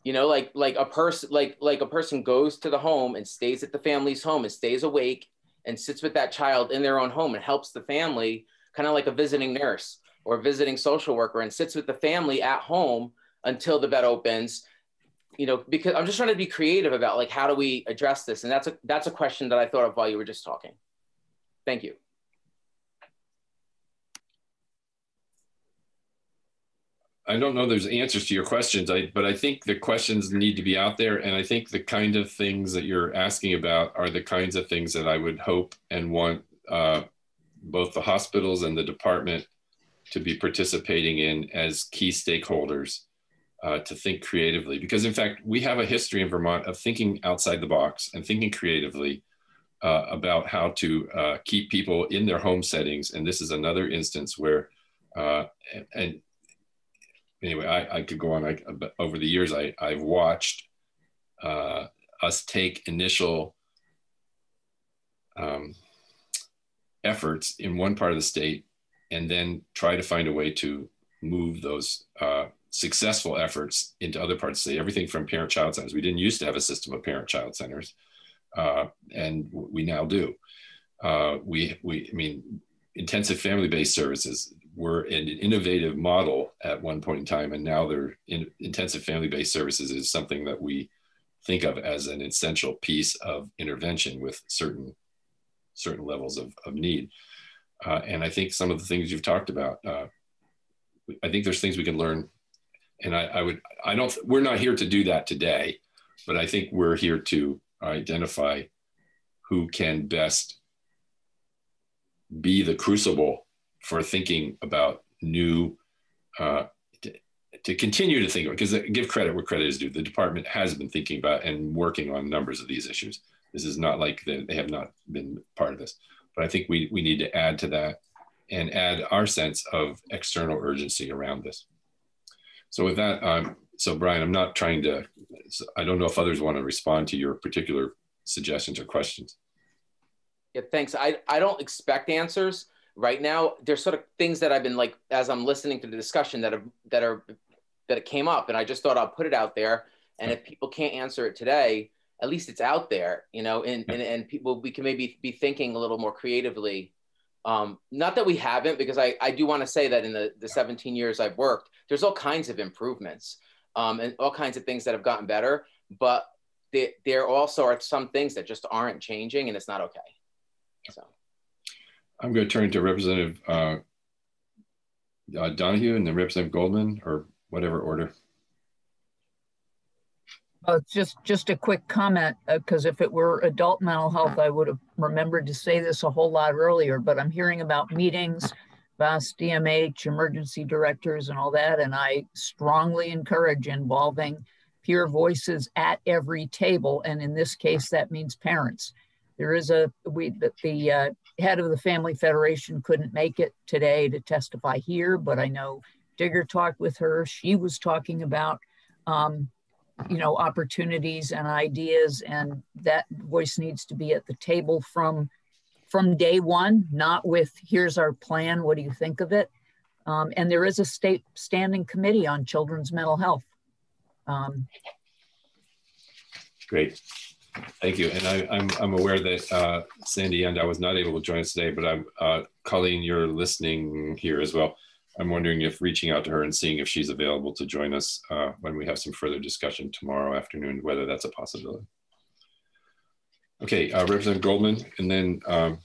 You know like like a person like like a person goes to the home and stays at the family's home and stays awake and sits with that child in their own home and helps the family kind of like a visiting nurse or visiting social worker and sits with the family at home until the bed opens. You know because i'm just trying to be creative about like how do we address this? And that's a that's a question that i thought of while you were just talking. Thank you
I don't know there's answers to your questions, I, but I think the questions need to be out there. And I think the kind of things that you're asking about are the kinds of things that I would hope and want uh, both the hospitals and the department to be participating in as key stakeholders uh, to think creatively. Because in fact, we have a history in Vermont of thinking outside the box and thinking creatively uh, about how to uh, keep people in their home settings. And this is another instance where, uh, and, and, anyway, I, I, could go on. I, over the years, I, I've watched uh, us take initial um, efforts in one part of the state and then try to find a way to move those uh, successful efforts into other parts of the state. Everything from parent-child centers. We didn't used to have a system of parent-child centers, uh, and we now do. Uh, we, we, I mean, intensive family-based services were an innovative model at one point in time, and now they're in, intensive family-based services is something that we think of as an essential piece of intervention with certain certain levels of, of need. Uh, and I think some of the things you've talked about, uh, I think there's things we can learn. And I, I would, I don't, we're not here to do that today, but I think we're here to identify who can best be the crucible for thinking about new uh, to continue to think about because give credit where credit is due. The department has been thinking about and working on numbers of these issues. This is not like they, they have not been part of this, but I think we we need to add to that and add our sense of external urgency around this. So with that, um, so Brian, I'm not trying to. I don't know if others want to respond to your particular suggestions or questions.
Yeah, thanks. I I don't expect answers right now there's sort of things that I've been like as I'm listening to the discussion that have that are that it came up and I just thought I'll put it out there and if people can't answer it today at least it's out there you know and and, and people we can maybe be thinking a little more creatively. Um, not that we haven't because I, I do want to say that in the, the 17 years I've worked there's all kinds of improvements um, and all kinds of things that have gotten better but there, there also are some things that just aren't changing and it's not okay. So
I'm going to turn to Representative uh, uh, Donahue and then Representative Goldman or whatever order.
Uh, just just a quick comment because uh, if it were adult mental health, I would have remembered to say this a whole lot earlier. But I'm hearing about meetings, VAHHS, DMH, emergency directors, and all that, and I strongly encourage involving peer voices at every table. And in this case, that means parents. There is a we the, the uh, head of the Family Federation couldn't make it today to testify here, but I know Digger talked with her. She was talking about, um, you know, opportunities and ideas, and that voice needs to be at the table from from day one, not with here's our plan. What do you think of it? Um, and there is a state standing committee on children's mental health. Um,
Great. Thank you. And I, am I'm, I'm aware that uh, Sandy and I was not able to join us today, but I'm, uh, Colleen, you're listening here as well. I'm wondering if reaching out to her and seeing if she's available to join us uh, when we have some further discussion tomorrow afternoon, whether that's a possibility. Okay, uh, Representative Goldman, and then, um,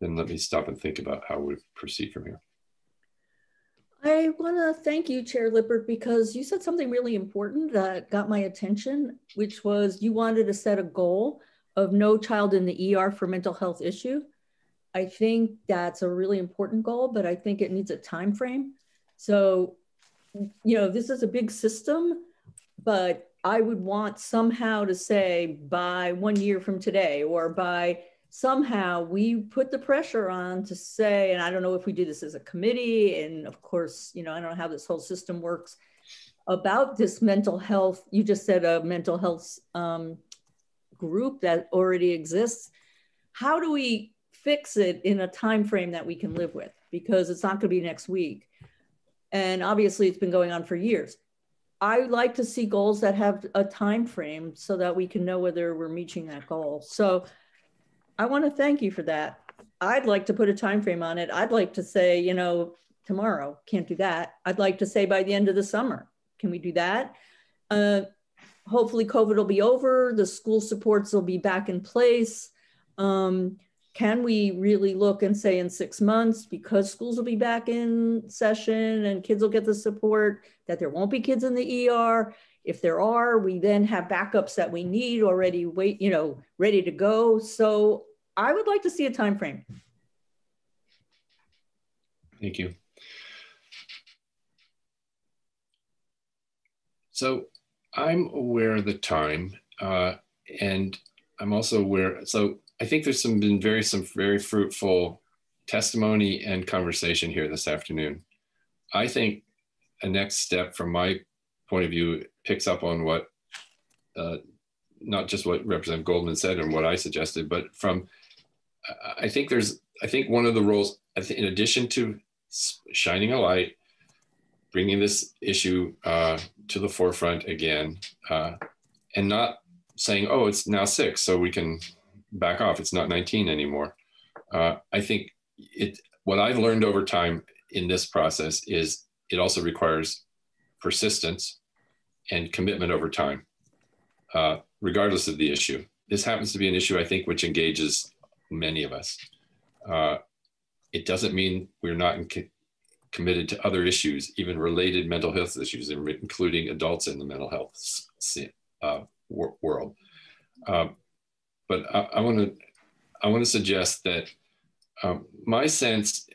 then let me stop and think about how we proceed from here.
I want to thank you, Chair Lippert, because you said something really important that got my attention, which was you wanted to set a goal of no child in the ER for mental health issue. I think that's a really important goal, but I think it needs a time frame. So, you know, this is a big system, but I would want somehow to say by one year from today or by somehow we put the pressure on to say, and I don't know if we do this as a committee, and of course, you know, I don't know how this whole system works about this mental health. You just said a mental health um, group that already exists. How do we fix it in a time frame that we can live with? Because it's not going to be next week, and obviously, it's been going on for years. I like to see goals that have a time frame so that we can know whether we're reaching that goal. So I want to thank you for that. I'd like to put a time frame on it. I'd like to say, you know, tomorrow. Can't do that. I'd like to say by the end of the summer. Can we do that? Uh, hopefully, COVID will be over. The school supports will be back in place. Um, can we really look and say in six months, because schools will be back in session and kids will get the support, that there won't be kids in the ER? If there are, we then have backups that we need already wait, you know, ready to go. So I would like to see a time frame.
Thank you. So I'm aware of the time, uh, and I'm also aware. So I think there's some been very some very fruitful testimony and conversation here this afternoon. I think a next step from my point of view picks up on what uh, not just what Representative Goldman said and what I suggested, but from I think there's I think one of the roles in addition to shining a light, bringing this issue uh, to the forefront again, uh, and not saying oh it's now six so we can back off it's not 19 anymore. Uh, I think it what I've learned over time in this process is it also requires persistence and commitment over time, uh, regardless of the issue. This happens to be an issue, I think, which engages many of us. Uh, it doesn't mean we're not committed to other issues, even related mental health issues, including adults in the mental health uh, world. Uh, but I want to I want to suggest that um, my sense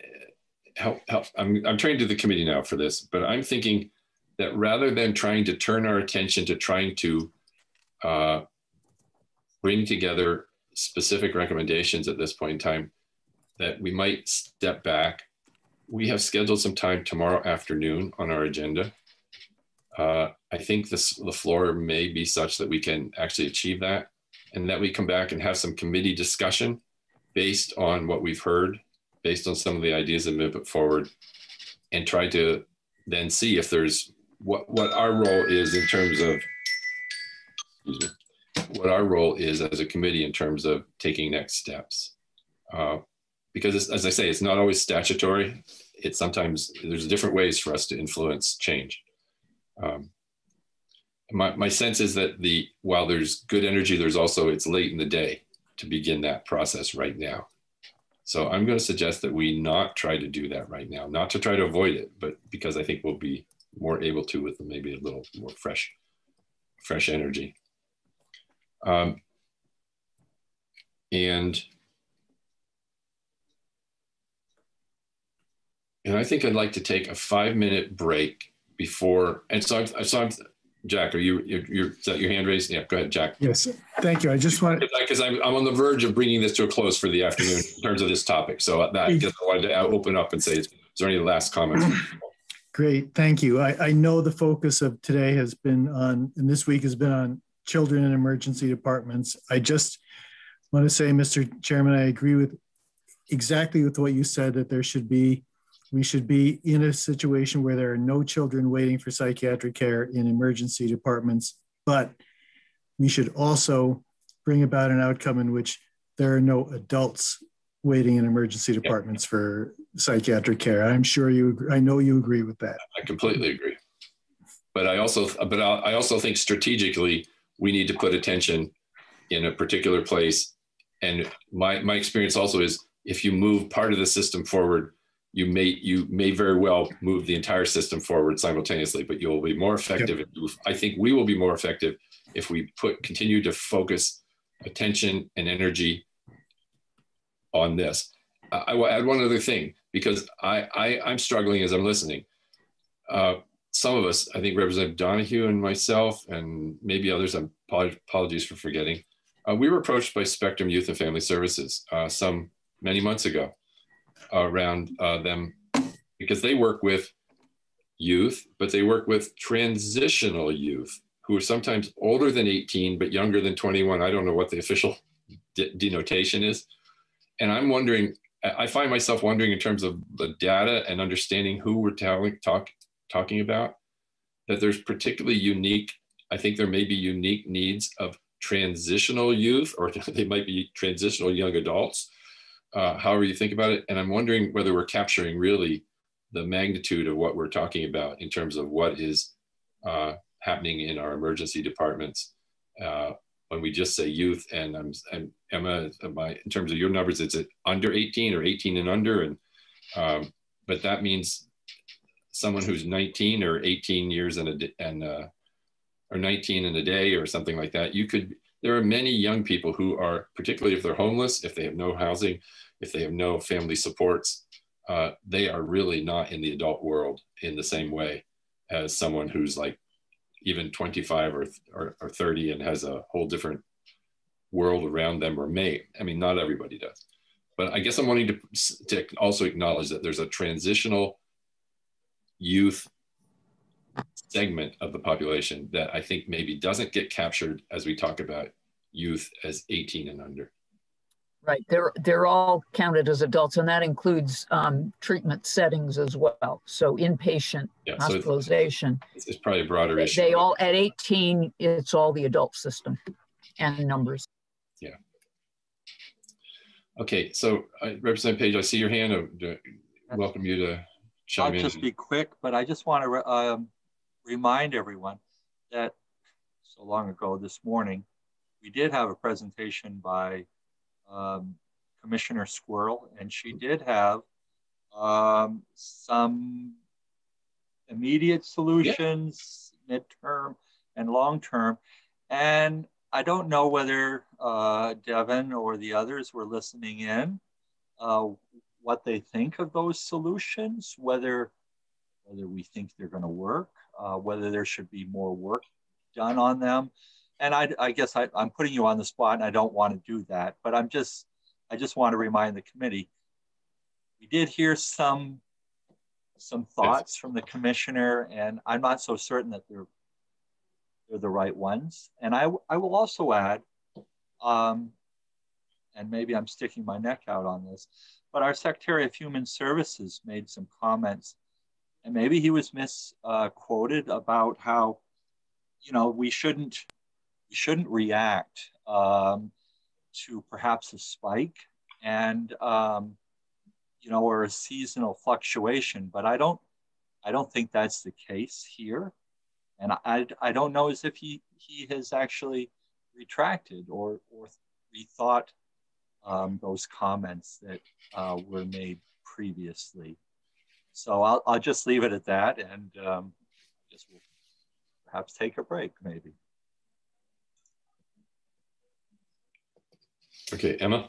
help help I'm I'm trying to the committee now for this, but I'm thinking that rather than trying to turn our attention to trying to uh, bring together specific recommendations at this point in time, that we might step back. We have scheduled some time tomorrow afternoon on our agenda. Uh, I think this, the floor may be such that we can actually achieve that and that we come back and have some committee discussion based on what we've heard, based on some of the ideas that have been put forward, and try to then see if there's what, what our role is in terms of, excuse me, what our role is as a committee in terms of taking next steps. Uh, because as I say, it's not always statutory. It's sometimes, there's different ways for us to influence change. Um, my, my sense is that the while there's good energy, there's also, it's late in the day to begin that process right now. So I'm going to suggest that we not try to do that right now, not to try to avoid it, but because I think we'll be more able to with maybe a little more fresh, fresh energy. Um, and and I think I'd like to take a five minute break before. And so, I'm, so I'm, Jack, are you you're, you're is that your hand raised? Yeah, go ahead, Jack.
Yes, thank you. I just want
because I'm I'm on the verge of bringing this to a close for the afternoon in terms of this topic. So that just wanted to open up and say, is there any last comments?
Great, thank you. I, I know the focus of today has been on, and this week has been on children in emergency departments. I just want to say, Mr. Chairman, I agree with exactly with what you said that there should be, we should be in a situation where there are no children waiting for psychiatric care in emergency departments, but we should also bring about an outcome in which there are no adults waiting in emergency departments yeah. for psychiatric care. I'm sure you, I know you agree with that.
I completely agree. But I also, but I also think strategically we need to put attention in a particular place. And my, my experience also is if you move part of the system forward, you may you may very well move the entire system forward simultaneously, but you'll be more effective. Yep. I think we will be more effective if we put continue to focus attention and energy on this. I will add one other thing because I, I am struggling as I'm listening. Uh, some of us, I think Representative Donahue and myself, and maybe others, I'm apologies for forgetting. Uh, we were approached by Spectrum Youth and Family Services uh, some many months ago around uh, them because they work with youth, but they work with transitional youth who are sometimes older than 18 but younger than 21. I don't know what the official de denotation is. And I'm wondering, I find myself wondering in terms of the data and understanding who we're telling, talk, talking about, that there's particularly unique, I think there may be unique needs of transitional youth, or they might be transitional young adults, uh, however you think about it. And I'm wondering whether we're capturing really the magnitude of what we're talking about in terms of what is uh, happening in our emergency departments uh, when we just say youth and I'm, I'm Emma, my, in terms of your numbers, it's under 18 or 18 and under. And, um, but that means someone who's 19 or 18 years and a, and, uh, or 19 in a day or something like that. You could, there are many young people who are, particularly if they're homeless, if they have no housing, if they have no family supports, uh, they are really not in the adult world in the same way as someone who's like even 25 or, or, or 30 and has a whole different world around them or may. I mean, not everybody does. But I guess I'm wanting to, to also acknowledge that there's a transitional youth segment of the population that I think maybe doesn't get captured as we talk about youth as 18 and under.
Right, they're they're all counted as adults, and that includes um, treatment settings as well. So inpatient yeah, hospitalization.
So it's, it's, probably a broader
they,
issue.
They all at 18, it's all the adult system, and numbers.
Yeah. Okay, so uh, Representative Page, I see your hand. Uh, welcome you to
I'll
in.
just be quick, but I just want to um, remind everyone that so long ago this morning, we did have a presentation by um, Commissioner Squirrell, and she did have um, some immediate solutions, yeah. midterm and long term. And I don't know whether uh, Devin or the others were listening in, uh, what they think of those solutions, whether whether we think they're going to work. uh, whether there should be more work done on them. And I, I guess I, I'm putting you on the spot and I don't want to do that, but I'm just, I just want to remind the committee, we did hear some, some thoughts yes. from the commissioner and I'm not so certain that they're, they're the right ones. And I, I will also add, um, and maybe I'm sticking my neck out on this, but our Secretary of Human Services made some comments, and maybe he was misquoted uh, about how, you know, we shouldn't we shouldn't react um, to perhaps a spike and um, you know or a seasonal fluctuation. But I don't I don't think that's the case here, and I I don't know as if he he has actually retracted or or rethought um, those comments that uh, were made previously. So I'll, I'll just leave it at that and um, just we'll perhaps take a break maybe.
Okay, Emma?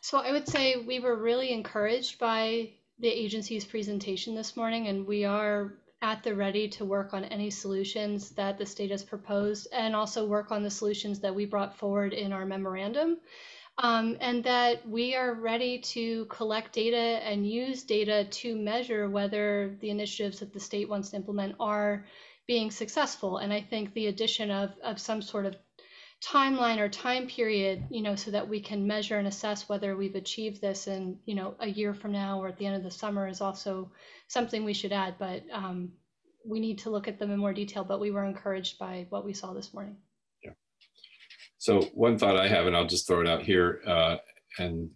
So I would say we were really encouraged by the agency's presentation this morning and we are at the ready to work on any solutions that the state has proposed and also work on the solutions that we brought forward in our memorandum um, and that we are ready to collect data and use data to measure whether the initiatives that the state wants to implement are being successful. And I think the addition of, of some sort of timeline or time period, you know, so that we can measure and assess whether we've achieved this in, you know, a year from now or at the end of the summer is also something we should add. But um, we need to look at them in more detail. But we were encouraged by what we saw this morning.
So one thought I have, and I'll just throw it out here, uh, and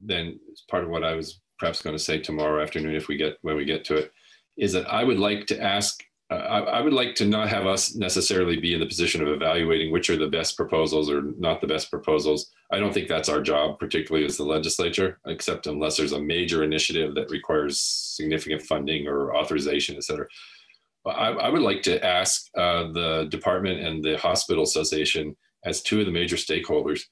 then it's part of what I was perhaps going to say tomorrow afternoon if we get when we get to it, is that I would like to ask. Uh, I, would like to not have us necessarily be in the position of evaluating which are the best proposals or not the best proposals. I don't think that's our job, particularly as the legislature, except unless there's a major initiative that requires significant funding or authorization, et cetera. I, I would like to ask uh, the department and the hospital association as two of the major stakeholders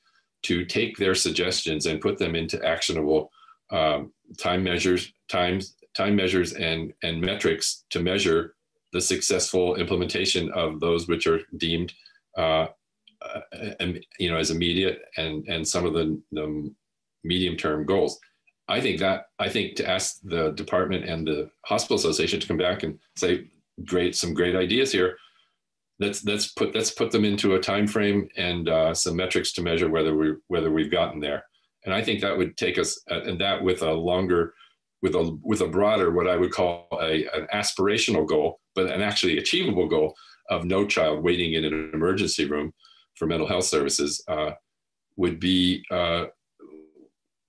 to take their suggestions and put them into actionable um, time measures, times, time measures and, and metrics to measure the successful implementation of those which are deemed uh, uh, you know, as immediate and, and some of the, the medium term goals. I think that I think to ask the department and the hospital association to come back and say, great, some great ideas here let's let's put let's put them into a time frame and uh, some metrics to measure whether we whether we've gotten there. And I think that would take us uh, and that with a longer with a with a broader what I would call a an aspirational goal, but an actually achievable goal of no child waiting in an emergency room for mental health services uh, would be uh,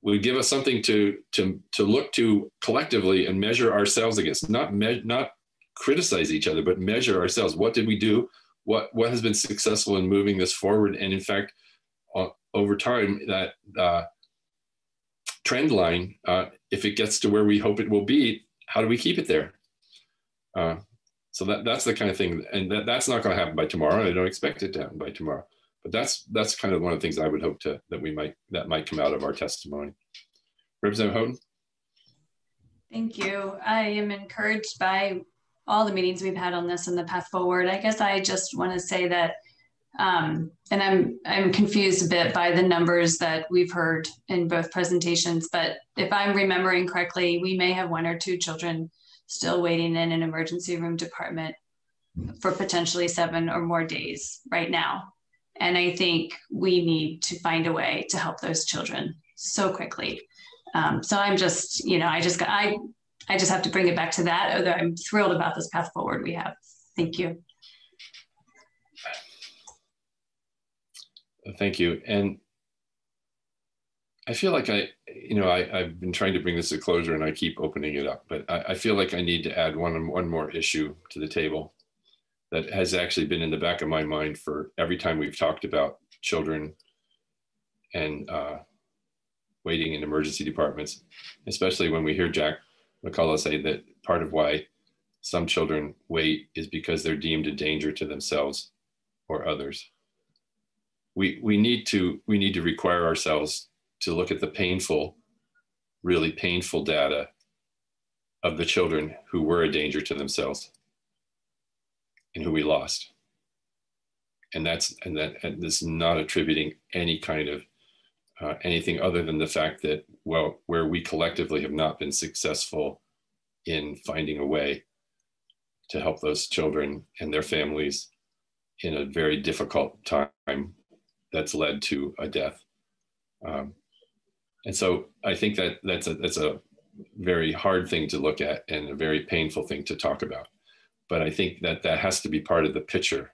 would give us something to to to look to collectively and measure ourselves against. Not me- not criticize each other, but measure ourselves. What did we do? What what has been successful in moving this forward? And in fact, uh, over time, that uh, trend line, uh, if it gets to where we hope it will be, how do we keep it there? Uh, so that that's the kind of thing, and that, that's not going to happen by tomorrow. I don't expect it to happen by tomorrow. But that's that's kind of one of the things I would hope to that we might that might come out of our testimony. Representative Houghton.
Thank you. I am encouraged by all the meetings we've had on this and the path forward. I guess I just want to say that, um, and I'm I'm confused a bit by the numbers that we've heard in both presentations. But if I'm remembering correctly, we may have one or two children still waiting in an emergency room department for potentially seven or more days right now. And I think we need to find a way to help those children so quickly. Um, so I'm just, you know, I just got, I I just have to bring it back to that, although I'm thrilled about this path forward we have. Thank you.
Thank you. And I feel like I, you know, I, have been trying to bring this to closure and I keep opening it up, but I, I feel like I need to add one, one more issue to the table that has actually been in the back of my mind for every time we've talked about children and uh, waiting in emergency departments, especially when we hear Jack McCullough say that part of why some children wait is because they're deemed a danger to themselves or others. We, we, need to, we need to require ourselves to look at the painful, really painful data of the children who were a danger to themselves. and who we lost. And that's and that and this is not attributing any kind of uh, anything other than the fact that well, where we collectively have not been successful in finding a way to help those children and their families in a very difficult time that's led to a death. Um, and so I think that that's a that's a very hard thing to look at and a very painful thing to talk about. But I think that that has to be part of the picture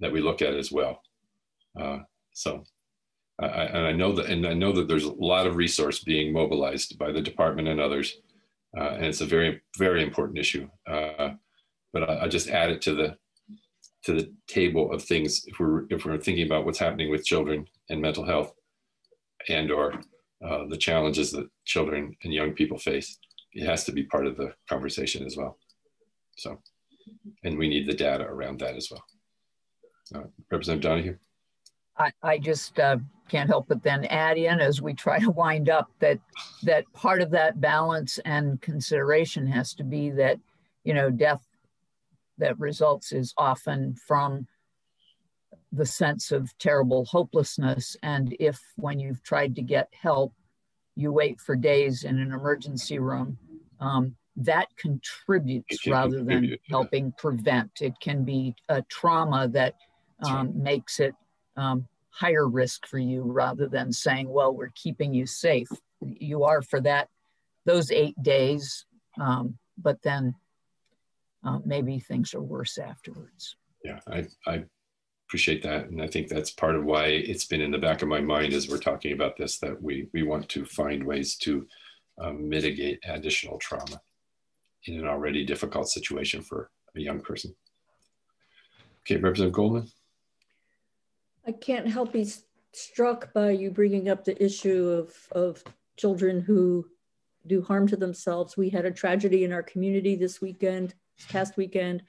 that we look at as well. Uh, so, I, and I know that, and I know that there's a lot of resource being mobilized by the department and others, uh, and it's a very, very important issue. Uh, but I, I just add it to the to the table of things if we're if we're thinking about what's happening with children and mental health, and or uh, the challenges that children and young people face. It has to be part of the conversation as well. So, and we need the data around that as well. Uh, Representative Donahue.
I, I just uh, can't help but then add in as we try to wind up that that part of that balance and consideration has to be that you know death that results is often from the sense of terrible hopelessness. And if, when you've tried to get help, you wait for days in an emergency room, um, that contributes rather contribute, than helping prevent. It can be a trauma that um, makes it um, higher risk for you rather than saying, well, we're keeping you safe. You are for that, those eight days, um, but then uh, maybe things are worse afterwards.
Yeah, I, I appreciate that. And I think that's part of why it's been in the back of my mind as we're talking about this, that we, we want to find ways to um, mitigate additional trauma in an already difficult situation for a young person. Okay, Representative Goldman.
I can't help be struck by you bringing up the issue of, of children who do harm to themselves. We had a tragedy in our community this weekend, past weekend,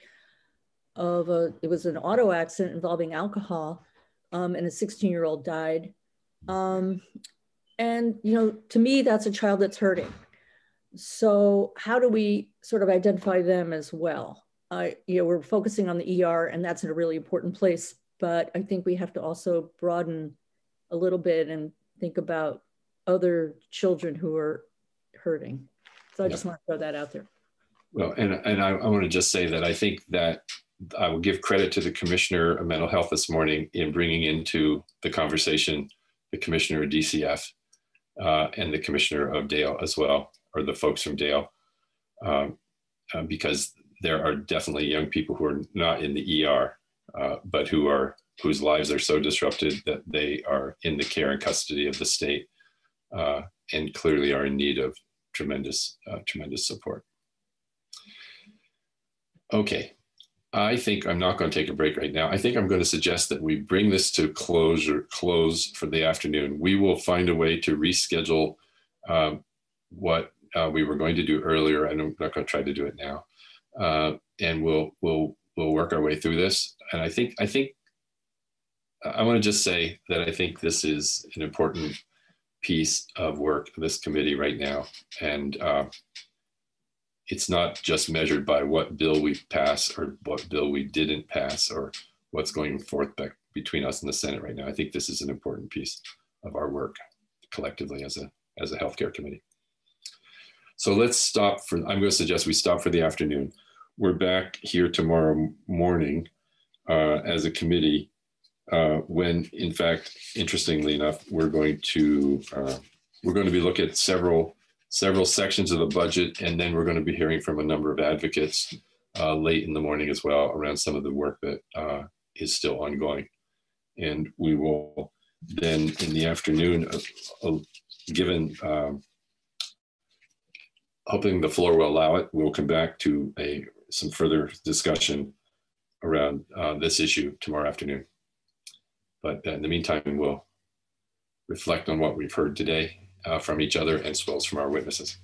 of a, it was an auto accident involving alcohol um, and a 16 year old died. Um, and, you know, to me, that's a child that's hurting. So how do we sort of identify them as well? You know, we're focusing on the ER and that's in a really important place, but I think we have to also broaden a little bit and think about other children who are hurting. So I just want to throw that out there.
Well, and, and I, I want to just say that I think that I will give credit to the Commissioner of Mental Health this morning in bringing into the conversation the Commissioner of DCF uh, and the Commissioner of DAIL as well, or the folks from DAIL, um, uh, because there are definitely young people who are not in the ER, uh, but who are whose lives are so disrupted that they are in the care and custody of the state, uh, and clearly are in need of tremendous, uh, tremendous support. Okay, I think I'm not going to take a break right now. I think I'm going to suggest that we bring this to closure, close for the afternoon. We will find a way to reschedule um, what uh, we were going to do earlier. I'm not going to try to do it now, uh, and we'll we'll we'll work our way through this. And I think I think I want to just say that I think this is an important piece of work this committee right now, and uh, it's not just measured by what bill we pass or what bill we didn't pass or what's going forth back between us and the Senate right now. I think this is an important piece of our work collectively as a as a healthcare committee. So let's stop for, I'm going to suggest we stop for the afternoon. We're back here tomorrow morning uh, as a committee uh, when in fact, interestingly enough, we're going to, uh, we're going to be looking at several several sections of the budget, and then we're going to be hearing from a number of advocates uh, late in the morning as well around some of the work that uh, is still ongoing. And we will then in the afternoon, uh, given um, hoping the floor will allow it, we'll come back to a some further discussion around uh, this issue tomorrow afternoon. But in the meantime, we'll reflect on what we've heard today uh, from each other and as well as from our witnesses.